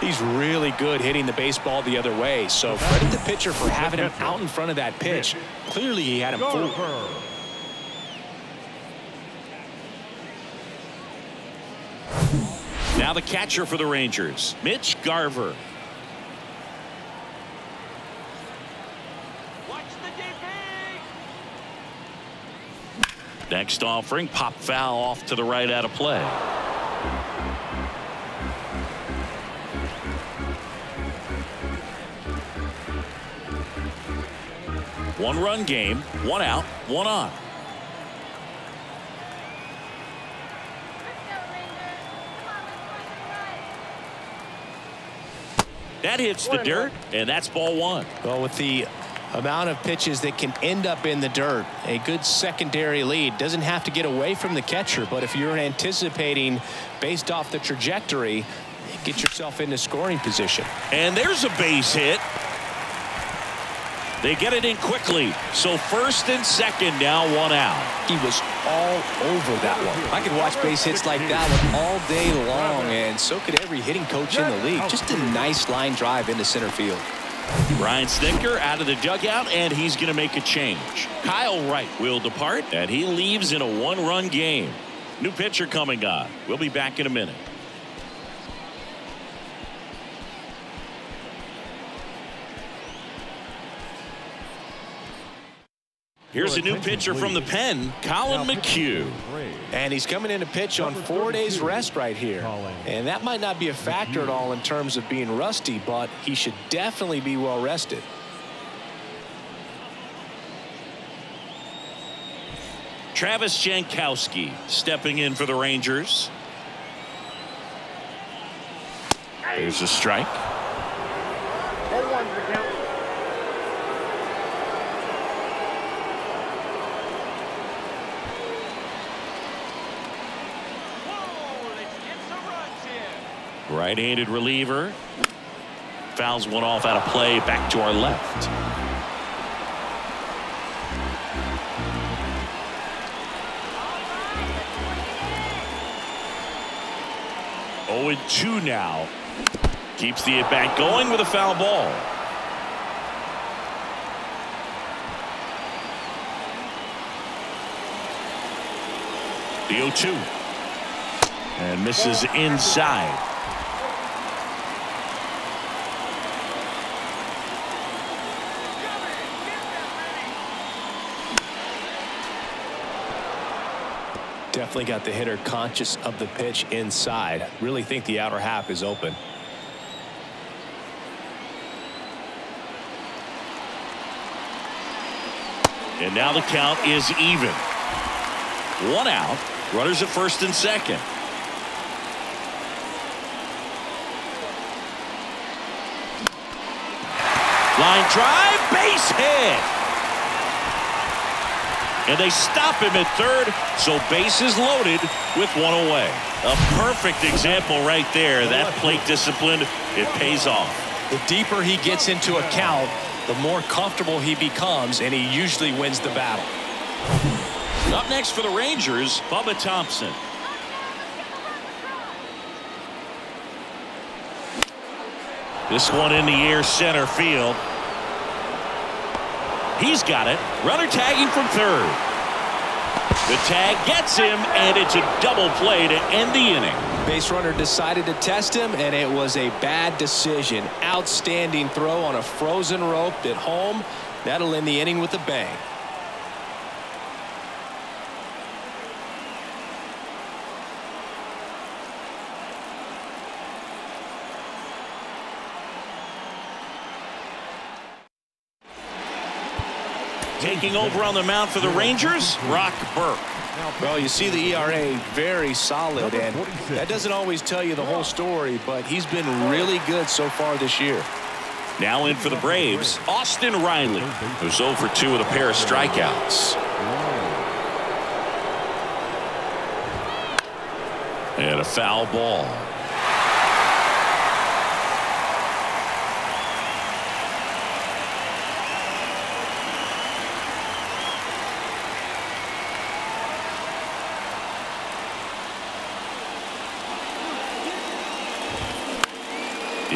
He's really good hitting the baseball the other way, so credit the pitcher for having him out in front of that pitch. Clearly, he had him fooled. Garver. Now the catcher for the Rangers, Mitch Garver. Watch the DP. Next offering, pop foul off to the right out of play. One run game, one out, one on. Let's go, Rangers. Come on, let's find the right. That hits the dirt, and that's ball one. Well, with the amount of pitches that can end up in the dirt, a good secondary lead doesn't have to get away from the catcher, but if you're anticipating based off the trajectory, get yourself into scoring position. And there's a base hit. They get it in quickly. So first and second now one out. He was all over that one. I could watch base hits like that one all day long, and so could every hitting coach in the league. Just a nice line drive into center field. Brian Snitker out of the dugout, and he's going to make a change. Kyle Wright will depart, and he leaves in a one-run game. New pitcher coming on. We'll be back in a minute. Here's a new pitcher from the pen, Collin McHugh. And he's coming in to pitch on four days rest right here. And that might not be a factor at all in terms of being rusty, but he should definitely be well rested. Travis Jankowski stepping in for the Rangers. There's a strike. 0-1's the count. Whoa, let's get some runs here. Right-handed reliever. Fouls one off out of play back to our left. Oh, and 2 now. Keeps the at bat going with a foul ball. The 0 2. And misses inside. Definitely got the hitter conscious of the pitch inside. Really think the outer half is open. And now the count is even. One out. Runners at first and second. Line drive, base hit. And they stop him at third, so base is loaded with one away. A perfect example right there. That plate discipline, it pays off. The deeper he gets into a count, the more comfortable he becomes, and he usually wins the battle. Up next for the Rangers, Bubba Thompson. This one in the air center field. He's got it. Runner tagging from third. The tag gets him, and it's a double play to end the inning. Base runner decided to test him, and it was a bad decision. Outstanding throw on a frozen rope at home. That'll end the inning with a bang. Taking over on the mound for the Rangers, Brock Burke. Well, you see the ERA very solid, and that doesn't always tell you the whole story, but he's been really good so far this year. Now in for the Braves, Austin Riley, who's 0 for 2 with a pair of strikeouts. And a foul ball.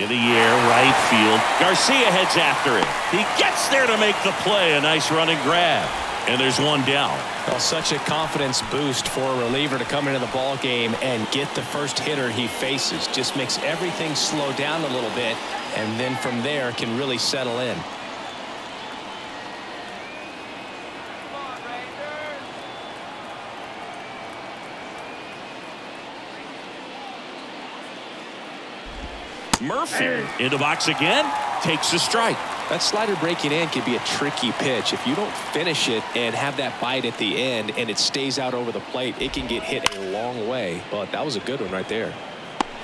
In the air, right field. Garcia heads after it. He gets there to make the play. A nice running grab. And there's one down. Well, such a confidence boost for a reliever to come into the ball game and get the first hitter he faces. Just makes everything slow down a little bit, and then from there can really settle in. Murphy into box again. Takes a strike. That slider breaking in can be a tricky pitch. If you don't finish it and have that bite at the end and it stays out over the plate, it can get hit a long way. But that was a good one right there.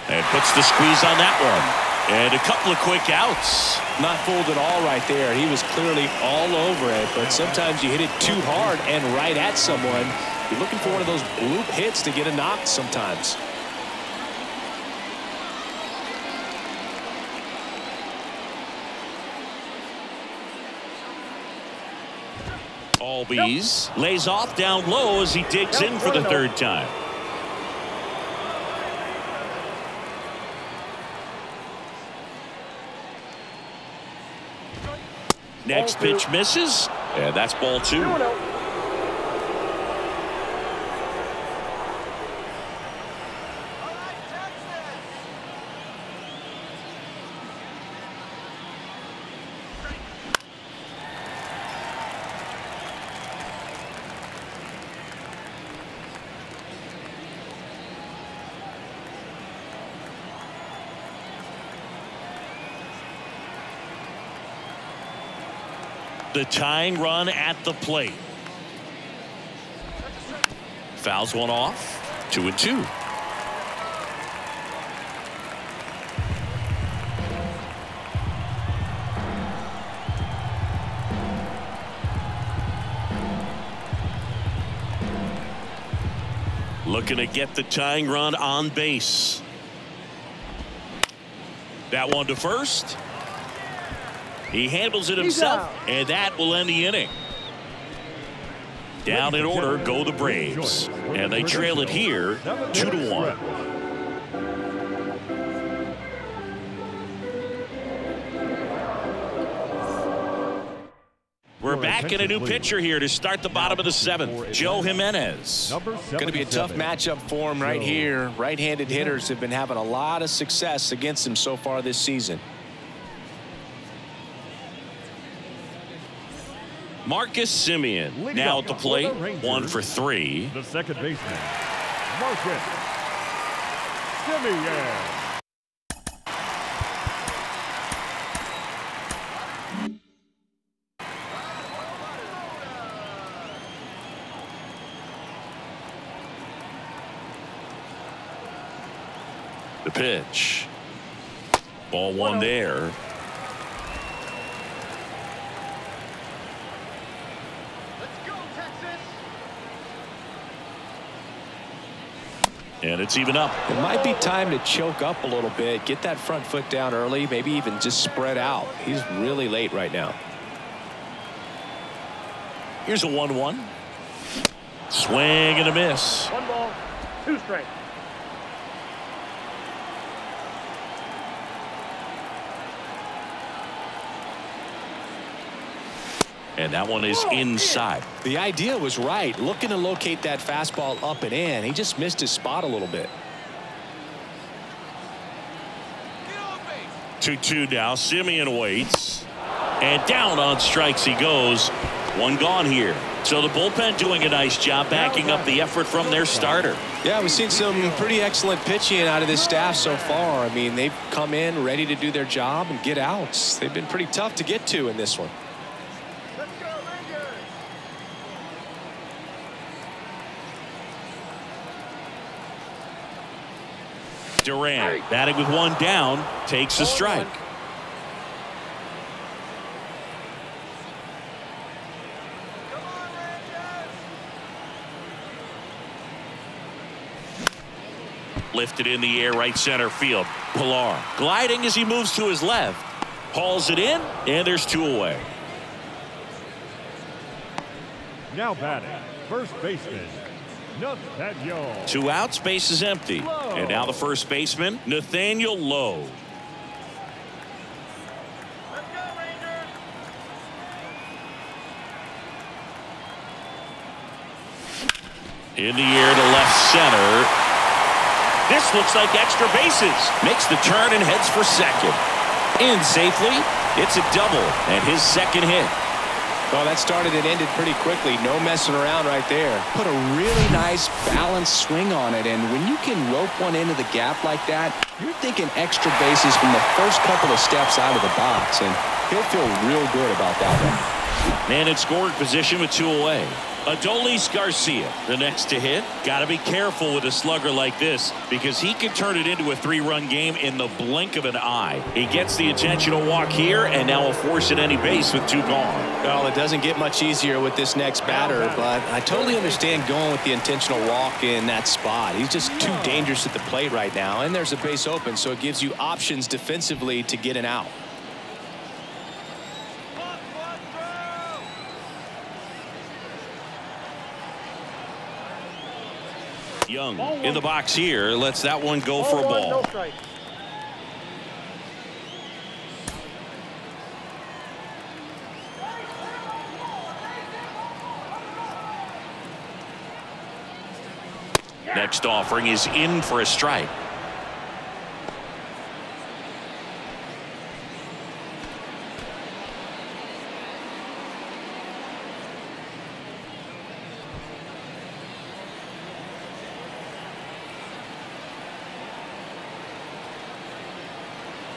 And puts the squeeze on that one. And a couple of quick outs. Not fooled at all right there. He was clearly all over it. But sometimes you hit it too hard and right at someone. You're looking for one of those bloop hits to get a knock sometimes. Albies lays off down low as he digs in for the third time. Next pitch misses. And that's ball two. The tying run at the plate. Fouls one off. Two and two. Looking to get the tying run on base. That one to first. He handles it himself, and that will end the inning. Down in order go the Braves, and they trail it here two to one. We're back in a new pitcher here to start the bottom of the seventh. Joe Jimenez. Going to be a tough matchup for him right here. Right-handed hitters have been having a lot of success against him so far this season. Marcus Semien now at the plate, one for three. The second baseman, Marcus Semien. The pitch. Ball one oh. there. And it's even up. It might be time to choke up a little bit, get that front foot down early, maybe even just spread out. He's really late right now. Here's a 1 1. Swing and a miss. One ball, two strikes. And that one is inside. The idea was right. Looking to locate that fastball up and in. He just missed his spot a little bit. 2 2 now. Semien waits. And down on strikes he goes. One gone here. So the bullpen doing a nice job backing up the effort from their starter. Yeah, we've seen some pretty excellent pitching out of this staff so far. I mean, they've come in ready to do their job and get outs. They've been pretty tough to get to in this one. Duran batting with one down takes a strike. Lifted in the air right center field. Pillar gliding as he moves to his left. Hauls it in and there's two away. Now batting, first baseman, Nathaniel. Two outs, base is empty. And now the first baseman, Nathaniel Lowe. In the air to left center. This looks like extra bases. Makes the turn and heads for second. In safely. It's a double and his second hit. Well, that started and ended pretty quickly. No messing around right there. Put a really nice balanced swing on it. And when you can rope one into the gap like that, you're thinking extra bases from the first couple of steps out of the box. And he'll feel real good about that one. Man in scoring position with two away. Adolis Garcia, the next to hit. Got to be careful with a slugger like this because he can turn it into a three-run game in the blink of an eye. He gets the intentional walk here and now will force at any base with two gone. Well, it doesn't get much easier with this next batter, but I totally understand going with the intentional walk in that spot. He's just too dangerous at the plate right now, and there's a base open, so it gives you options defensively to get an out. Jung in the box here lets that one go for a ball. Next offering is in for a strike.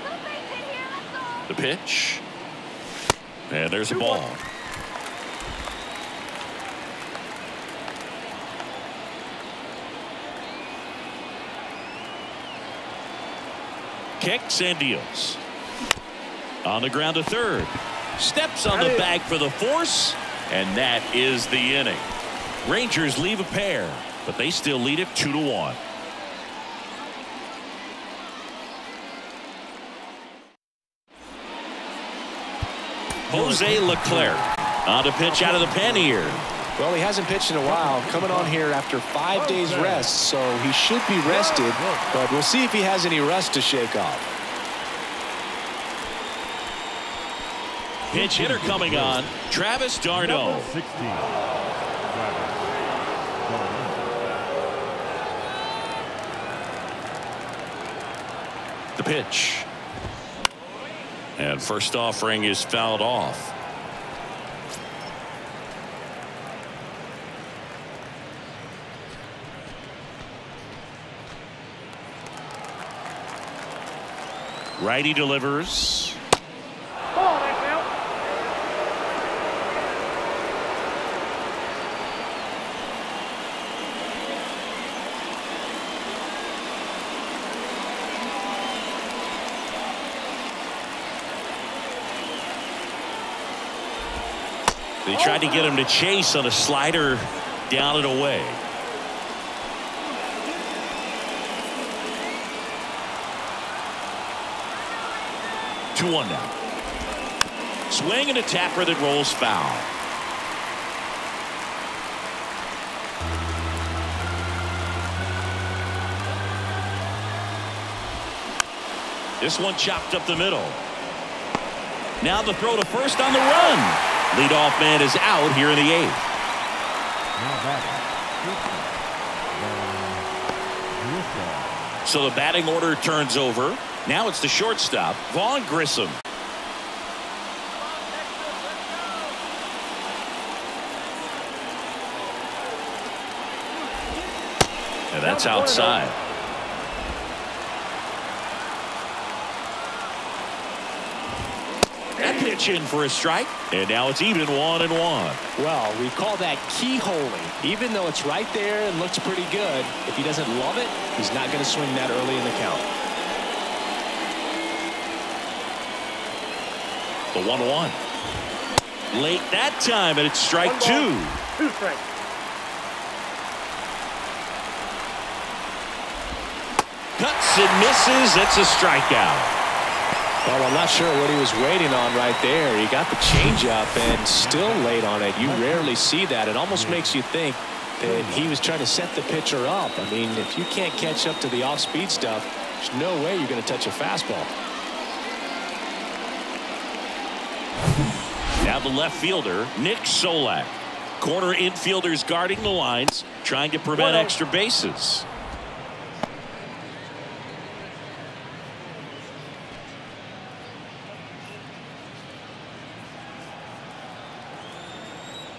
Little base hit here, let's go. The pitch. And there's a ball. Kicks and deals. On the ground to third. Steps on the bag for the force. And that is the inning. Rangers leave a pair, but they still lead it two to one. Jose Leclerc on to pitch out of the pen here. Well, he hasn't pitched in a while. Coming on here after five days rest, so he should be rested. Oh, but we'll see if he has any rust to shake off. Pitch hitter coming on, Travis d'Arnaud. 16. Travis d'Arnaud. The pitch. And first offering is fouled off. Righty delivers. They tried to get him to chase on a slider down and away. Two one now. Swing and a tapper that rolls foul. This one chopped up the middle. Now the throw to first on the run. Leadoff man is out here in the eighth. Now batting. Vaughn Grissom. So the batting order turns over. Now it's the shortstop, Vaughn Grissom. And that's outside. Pitch in for a strike. And now it's even one and one. Well, we call that keyholing. Even though it's right there and looks pretty good, if he doesn't love it, he's not going to swing that early in the count. The 1 1. Late that time, and it's strike One ball, two. Two strikes. Cuts and misses. It's a strikeout. Well, I'm not sure what he was waiting on right there. He got the changeup and still late on it. You rarely see that. It almost makes you think that he was trying to set the pitcher up. I mean, if you can't catch up to the off-speed stuff, there's no way you're going to touch a fastball. Now the left fielder, Nick Solak. Corner infielders guarding the lines, trying to prevent extra bases.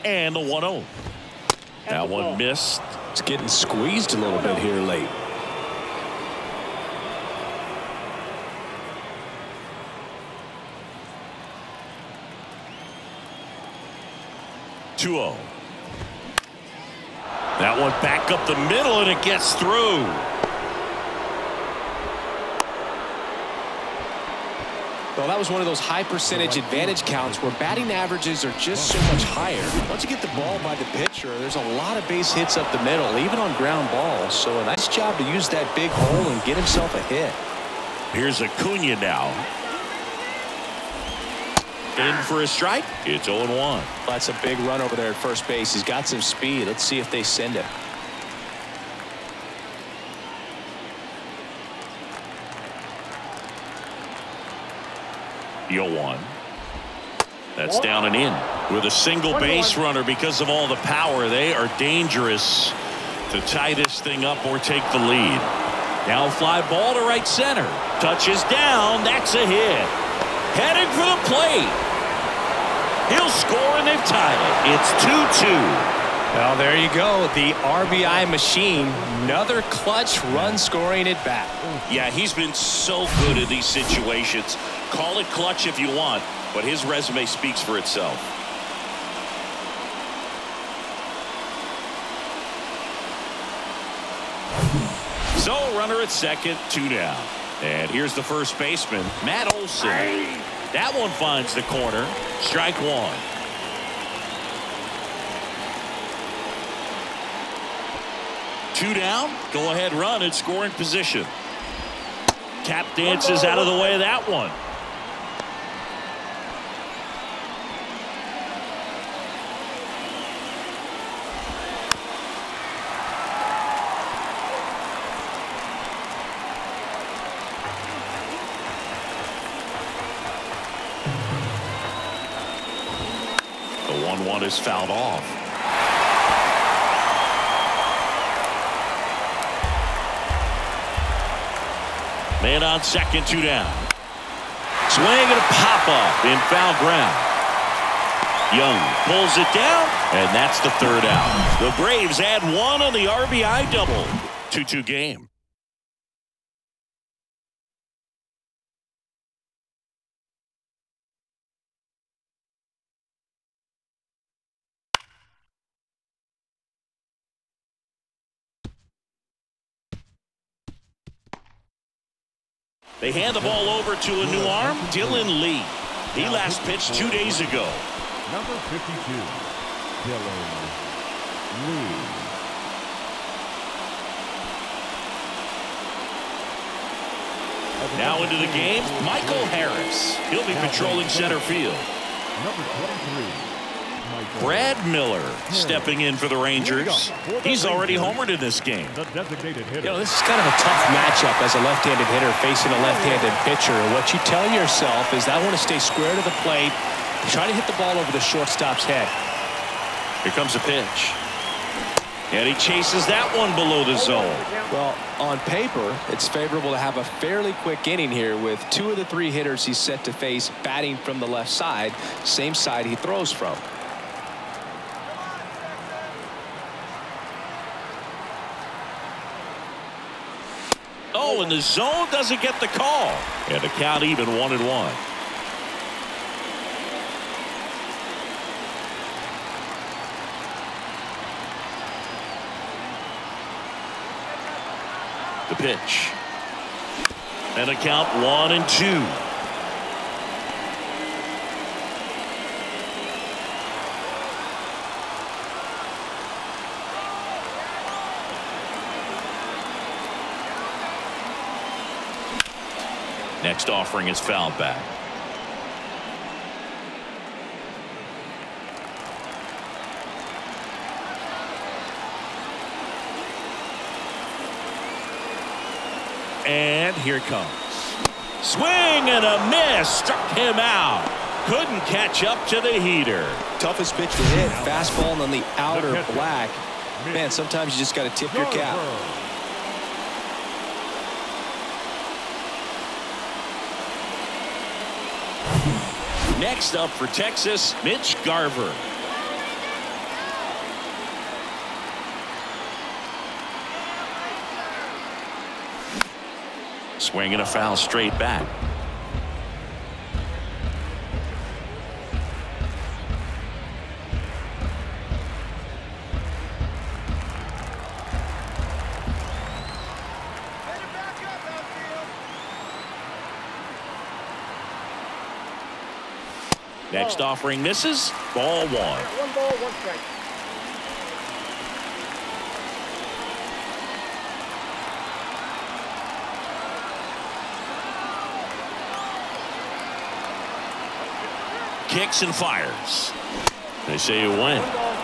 And the 1 0. That one missed. It's getting squeezed a little bit here late. Two zero. That one back up the middle and it gets through. Well, that was one of those high percentage advantage counts where batting averages are just so much higher. Once you get the ball by the pitcher, there's a lot of base hits up the middle, even on ground balls. So a nice job to use that big hole and get himself a hit. Here's Acuna now. In for a strike. It's 0 1. That's a big run over there at first base. He's got some speed. Let's see if they send him. Yo one. That's down and in. With a single base runner because of all the power, they are dangerous to tie this thing up or take the lead. Now fly ball to right center. Touches down. That's a hit. Headed for the plate. He'll score and they've tied it. It's 2 2. Well, there you go. The RBI machine. Another clutch run scoring at bat. Yeah, he's been so good in these situations. Call it clutch if you want, but his resume speaks for itself. So, runner at second, two down. And here's the first baseman, Matt Olson. That one finds the corner. Strike one. Two down. Go ahead run in scoring position. Cap dances out of the way of that one. The 1-1 is fouled off. Man on second, two down. Swing and a pop up in foul ground. Jung pulls it down, and that's the third out. The Braves add one on the RBI double. 2-2 game. They hand the ball over to a new arm, Dylan Lee. He last pitched two days ago. Number 52, Dylan Lee. Now into the game, Michael Harris. He'll be patrolling center field. Number 23, Michael Brad Miller hmm. stepping in for the Rangers. He's already homered in this game. The designated hitter. You know, this is kind of a tough matchup as a left-handed hitter facing a left-handed pitcher. What you tell yourself is I want to stay square to the plate, try to hit the ball over the shortstop's head. Here comes a pitch. And he chases that one below the zone. Well, on paper, it's favorable to have a fairly quick inning here with two of the three hitters he's set to face batting from the left side, same side he throws from. And the zone doesn't get the call. And the count even one and one. The pitch. And a count one and two. Next offering is fouled back. And here it comes. Swing and a miss. Struck him out. Couldn't catch up to the heater. Toughest pitch to hit, fastball on the outer black. Man, sometimes you just got to tip your cap. Next up for Texas, Mitch Garver. Swinging a foul straight back. Next offering misses. Ball one. One ball, one strike. Kicks and fires. They say you win. One ball,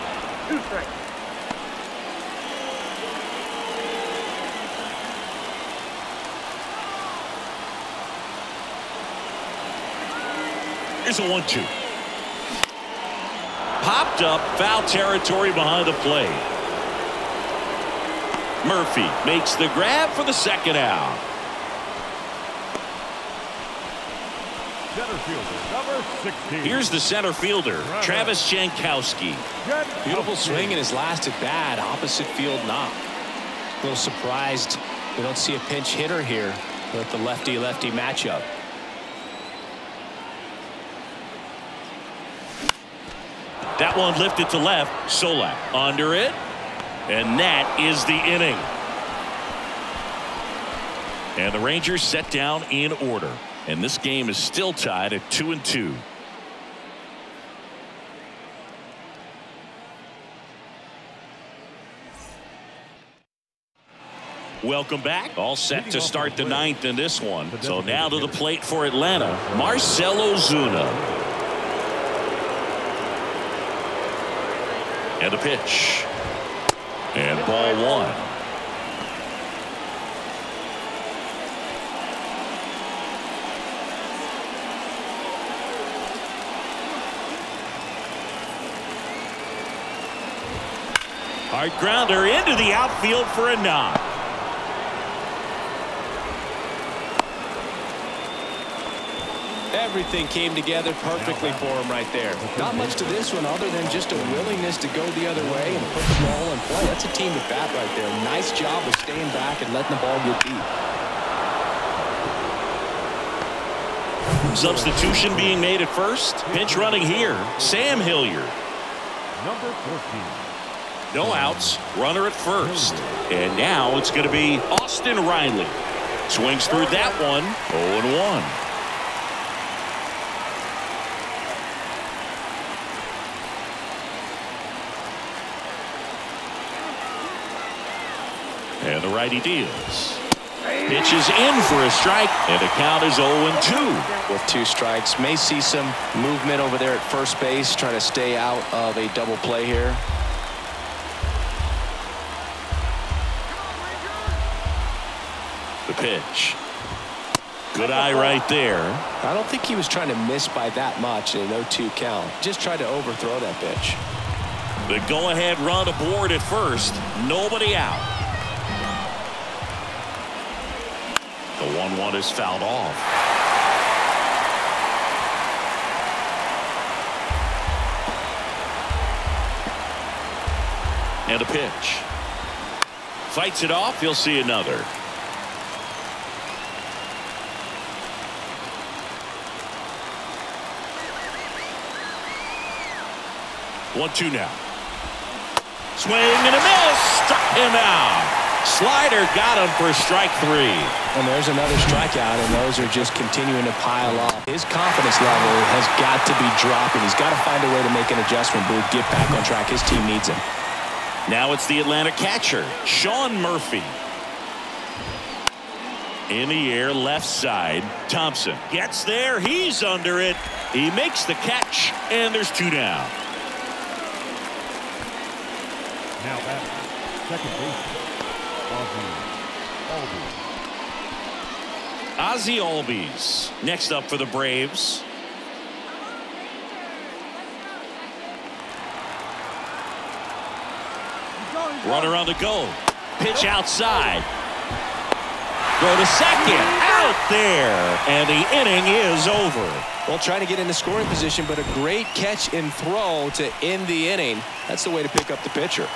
two strikes. Here's a one-two. Popped up foul territory behind the plate. Murphy makes the grab for the second out. Center fielder, number 16. Here's the center fielder, Travis Jankowski. Jankowski. Beautiful swing in his last at bat, opposite field knock. A little surprised we don't see a pinch hitter here with the lefty-lefty matchup. That one lifted to left. Solak under it. And that is the inning. And the Rangers set down in order. And this game is still tied at two and two. Welcome back. All set to start the ninth in this one. So now to the plate for Atlanta. Marcell Ozuna. And a pitch. And ball one. Hard grounder into the outfield for a knock. Everything came together perfectly for him right there. Not much to this one other than just a willingness to go the other way and put the ball in play. That's a team at bat right there. Nice job of staying back and letting the ball get deep. Substitution being made at first. Pinch running here. Sam Hilliard. Number 14. No outs. Runner at first. And now it's going to be Austin Riley. Swings through that one. 0-1. The righty deals. Pitches in for a strike, and the count is 0-2. With two strikes, may see some movement over there at first base, trying to stay out of a double play here. The pitch. Good eye right there. I don't think he was trying to miss by that much in an 0-2 count. Just tried to overthrow that pitch. The go-ahead run aboard at first. Nobody out. The 1-1 is fouled off. And a pitch. Fights it off. You'll see another. One two now. Swing and a miss. Struck him out. Slider got him for strike three. And there's another strikeout, and those are just continuing to pile up. His confidence level has got to be dropping. He's got to find a way to make an adjustment, Boog, get back on track. His team needs him. Now it's the Atlanta catcher, Sean Murphy. In the air, left side. Thompson gets there. He's under it. He makes the catch, and there's two down. Now at second base. Ozzie Albies next up for the Braves. Runner on the go. Pitch outside. Go to second. Out there. And the inning is over. Well, trying to get into scoring position, but a great catch and throw to end the inning. That's the way to pick up the pitcher.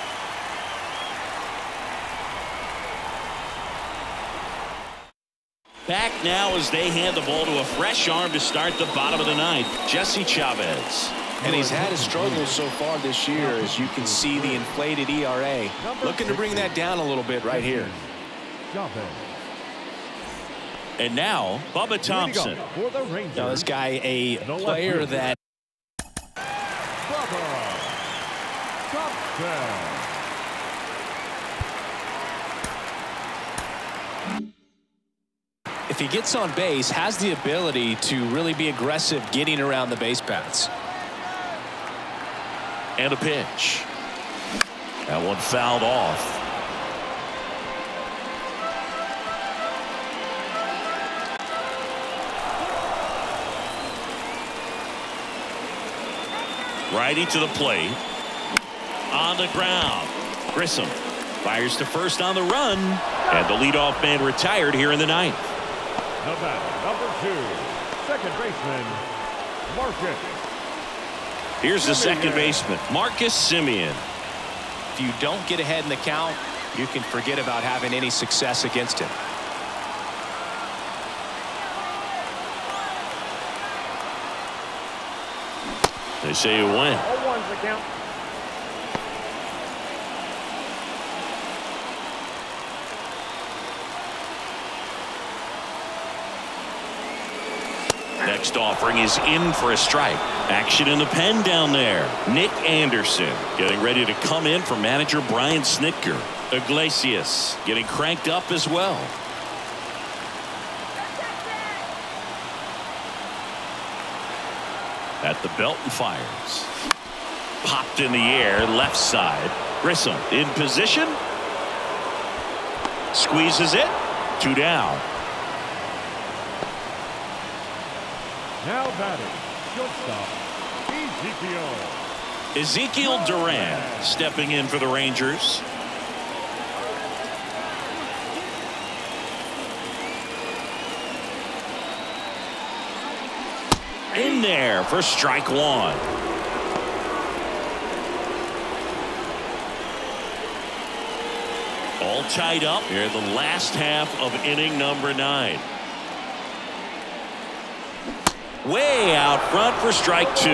Back now as they hand the ball to a fresh arm to start the bottom of the ninth. Jesse Chavez. And he's had his struggles so far this year, as you can see the inflated ERA. Looking to bring that down a little bit right here. And now, Bubba Thompson. Now, this guy, a player that. Bubba Thompson. If he gets on base, has the ability to really be aggressive getting around the base paths. And a pitch. That one fouled off. Righty to the plate. On the ground. Grissom fires to first on the run. And the leadoff man retired here in the ninth. The bat, number two, second baseman, Marcus. Here's the second baseman, Marcus Semien. If you don't get ahead in the count, you can forget about having any success against him. They say you win. Oh All ones the count. Next offering is in for a strike. Action in the pen down there. Nick Anderson getting ready to come in for manager Brian Snitker. Iglesias getting cranked up as well. At the belt and fires. Popped in the air left side. Grissom in position. Squeezes it. Two down. Now batting, shortstop, Ezekiel Ezekiel Duran stepping in for the Rangers. In there for strike one. All tied up here the last half of inning number nine. Way out front for strike two.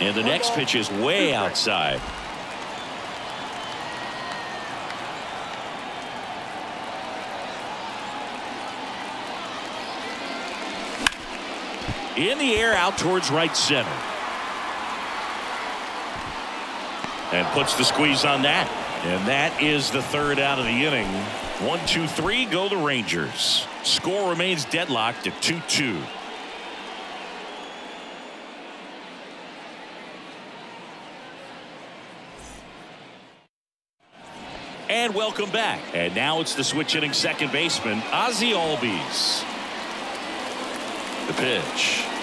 And the next pitch is way outside. In the air out towards right center. And puts the squeeze on that. And that is the third out of the inning. One, two, three, go the Rangers. Score remains deadlocked at 2 2. And welcome back. And now it's the switch hitting second baseman, Ozzie Albies. The pitch.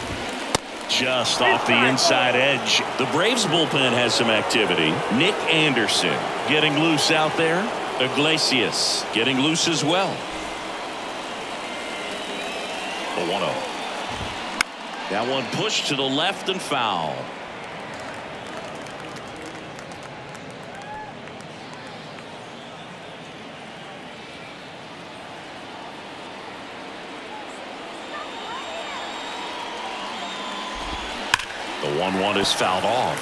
Just off the inside edge. The Braves bullpen has some activity. Nick Anderson getting loose out there. Iglesias getting loose as well. The 1 0. That one pushed to the left and foul. 1 1 is fouled off.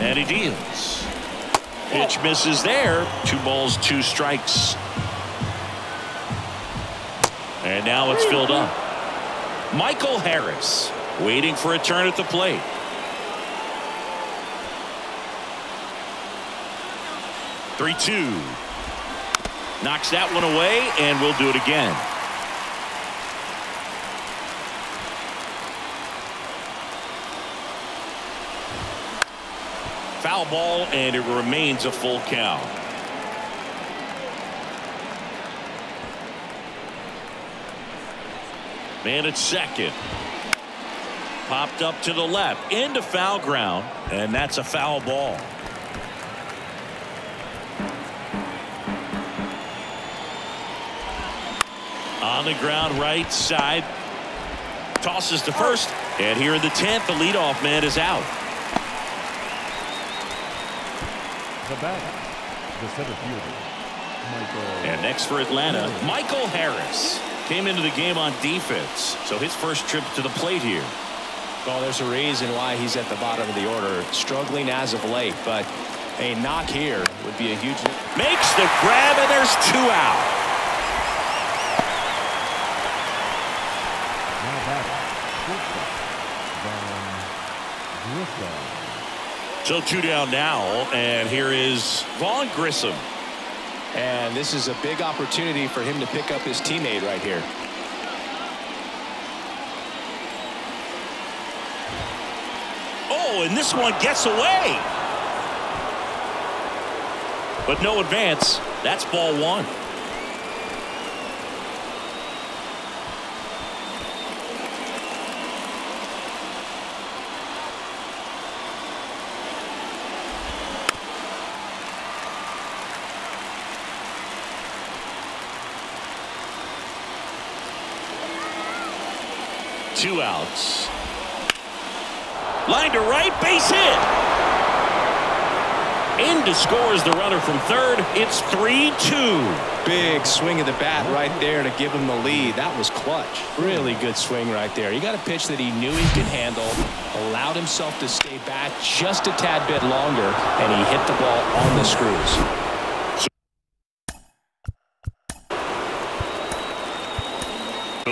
And he deals. Pitch misses there. Two balls, two strikes. And now it's filled up. Michael Harris waiting for a turn at the plate. Three two. Knocks that one away and we'll do it again. Foul ball and it remains a full count. Man at second. Popped up to the left into foul ground and that's a foul ball. On the ground right side. Tosses to first. And here in the 10th the leadoff man is out. The batter, the center fielder, Michael. And next for Atlanta, Michael Harris came into the game on defense. So his first trip to the plate here. Well, there's a reason why he's at the bottom of the order, struggling as of late, but a knock here would be a huge. Makes the grab, and there's two out. So two down now, and here is Vaughn Grissom. And this is a big opportunity for him to pick up his teammate right here. Oh, and this one gets away. But no advance. That's ball one. Two outs. Line to right, base hit. In to scores the runner from third. It's 3-2. Big swing of the bat right there to give him the lead. That was clutch. Really good swing right there. He got a pitch that he knew he could handle, allowed himself to stay back just a tad bit longer, and he hit the ball on the screws.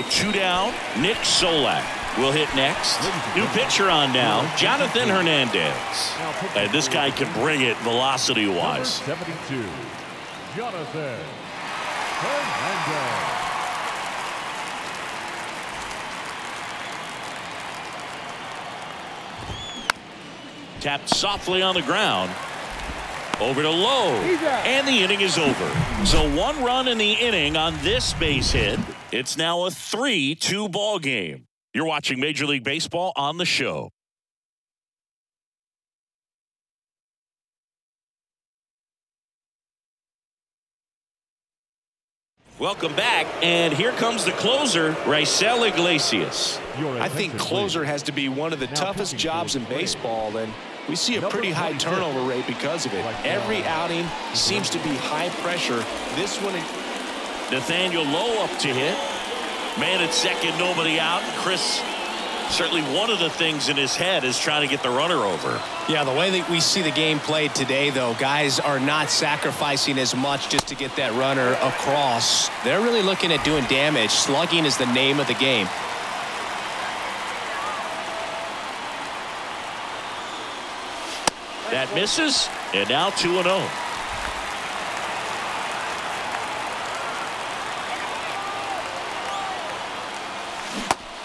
So two down. Nick Solak will hit next. New pitcher on now, Jonathan Hernandez. And this guy can bring it velocity-wise. 72, Jonathan Hernandez. Tapped softly on the ground. over to Lowe. And the inning is over. So one run in the inning on this base hit. It's now a 3-2 ball game. You're watching Major League Baseball on the show. Welcome back, and here comes the closer, Raisel Iglesias. I think closer has to be one of the toughest jobs in baseball, and we see a pretty high turnover rate because of it. Every outing seems to be high pressure. This one. Nathaniel Lowe up to hit. Man at second, nobody out. Chris certainly one of the things in his head is trying to get the runner over. Yeah, the way that we see the game played today, though, guys are not sacrificing as much just to get that runner across. They're really looking at doing damage. Slugging is the name of the game. That misses, and now 2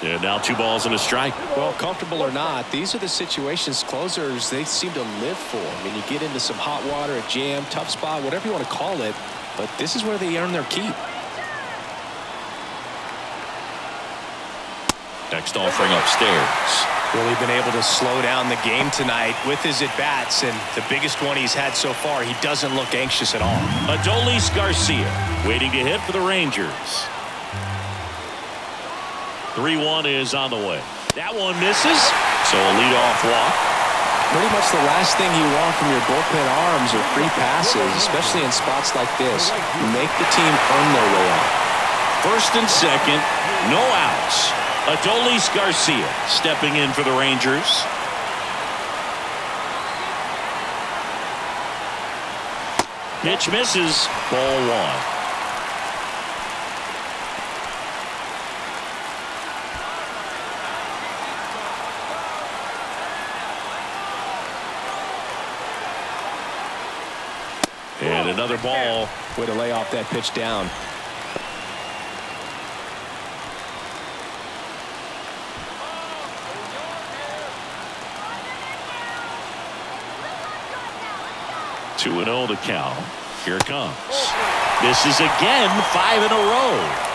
And now two balls and a strike. Well, comfortable or not, these are the situations closers they seem to live for. I mean, you get into some hot water, a jam, tough spot, whatever you want to call it, but this is where they earn their keep. Next offering upstairs. Really been able to slow down the game tonight with his at-bats, and the biggest one he's had so far, he doesn't look anxious at all. Adolis Garcia waiting to hit for the Rangers. 3-1 is on the way. That one misses, so a leadoff walk. Pretty much the last thing you want from your bullpen arms are free passes, especially in spots like this. Make the team earn their way out. First and second, no outs. Adolis Garcia stepping in for the Rangers. Pitch misses, ball one. And another ball. Way to lay off that pitch down. Two and zero oh to count. Here it comes. This is again five in a row.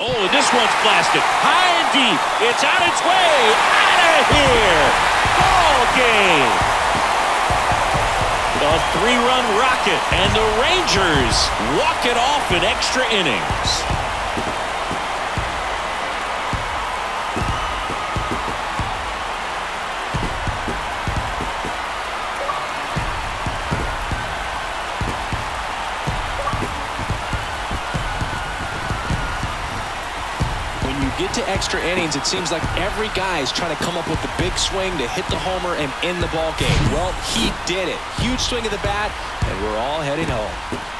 Oh, this one's blasted. Deep. It's on its way. Out of here. Ball game. A three-run rocket, and the Rangers walk it off in extra innings. Extra innings, it seems like every guy is trying to come up with the big swing to hit the homer and end the ball game. Well, he did it. Huge swing of the bat, and we're all heading home.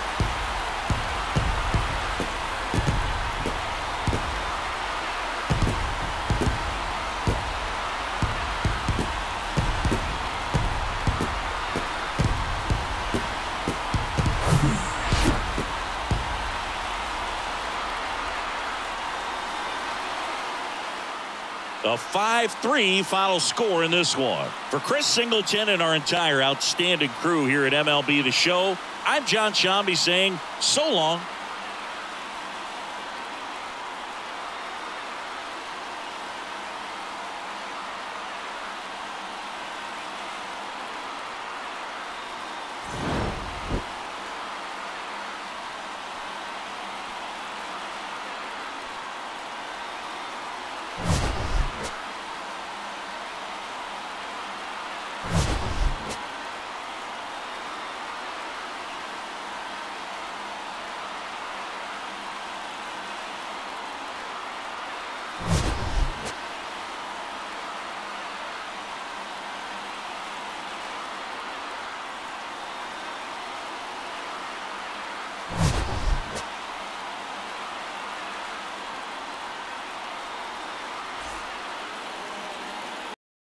5-3 final score in this one. For Chris Singleton and our entire outstanding crew here at MLB The Show, I'm Jon Sciambi saying so long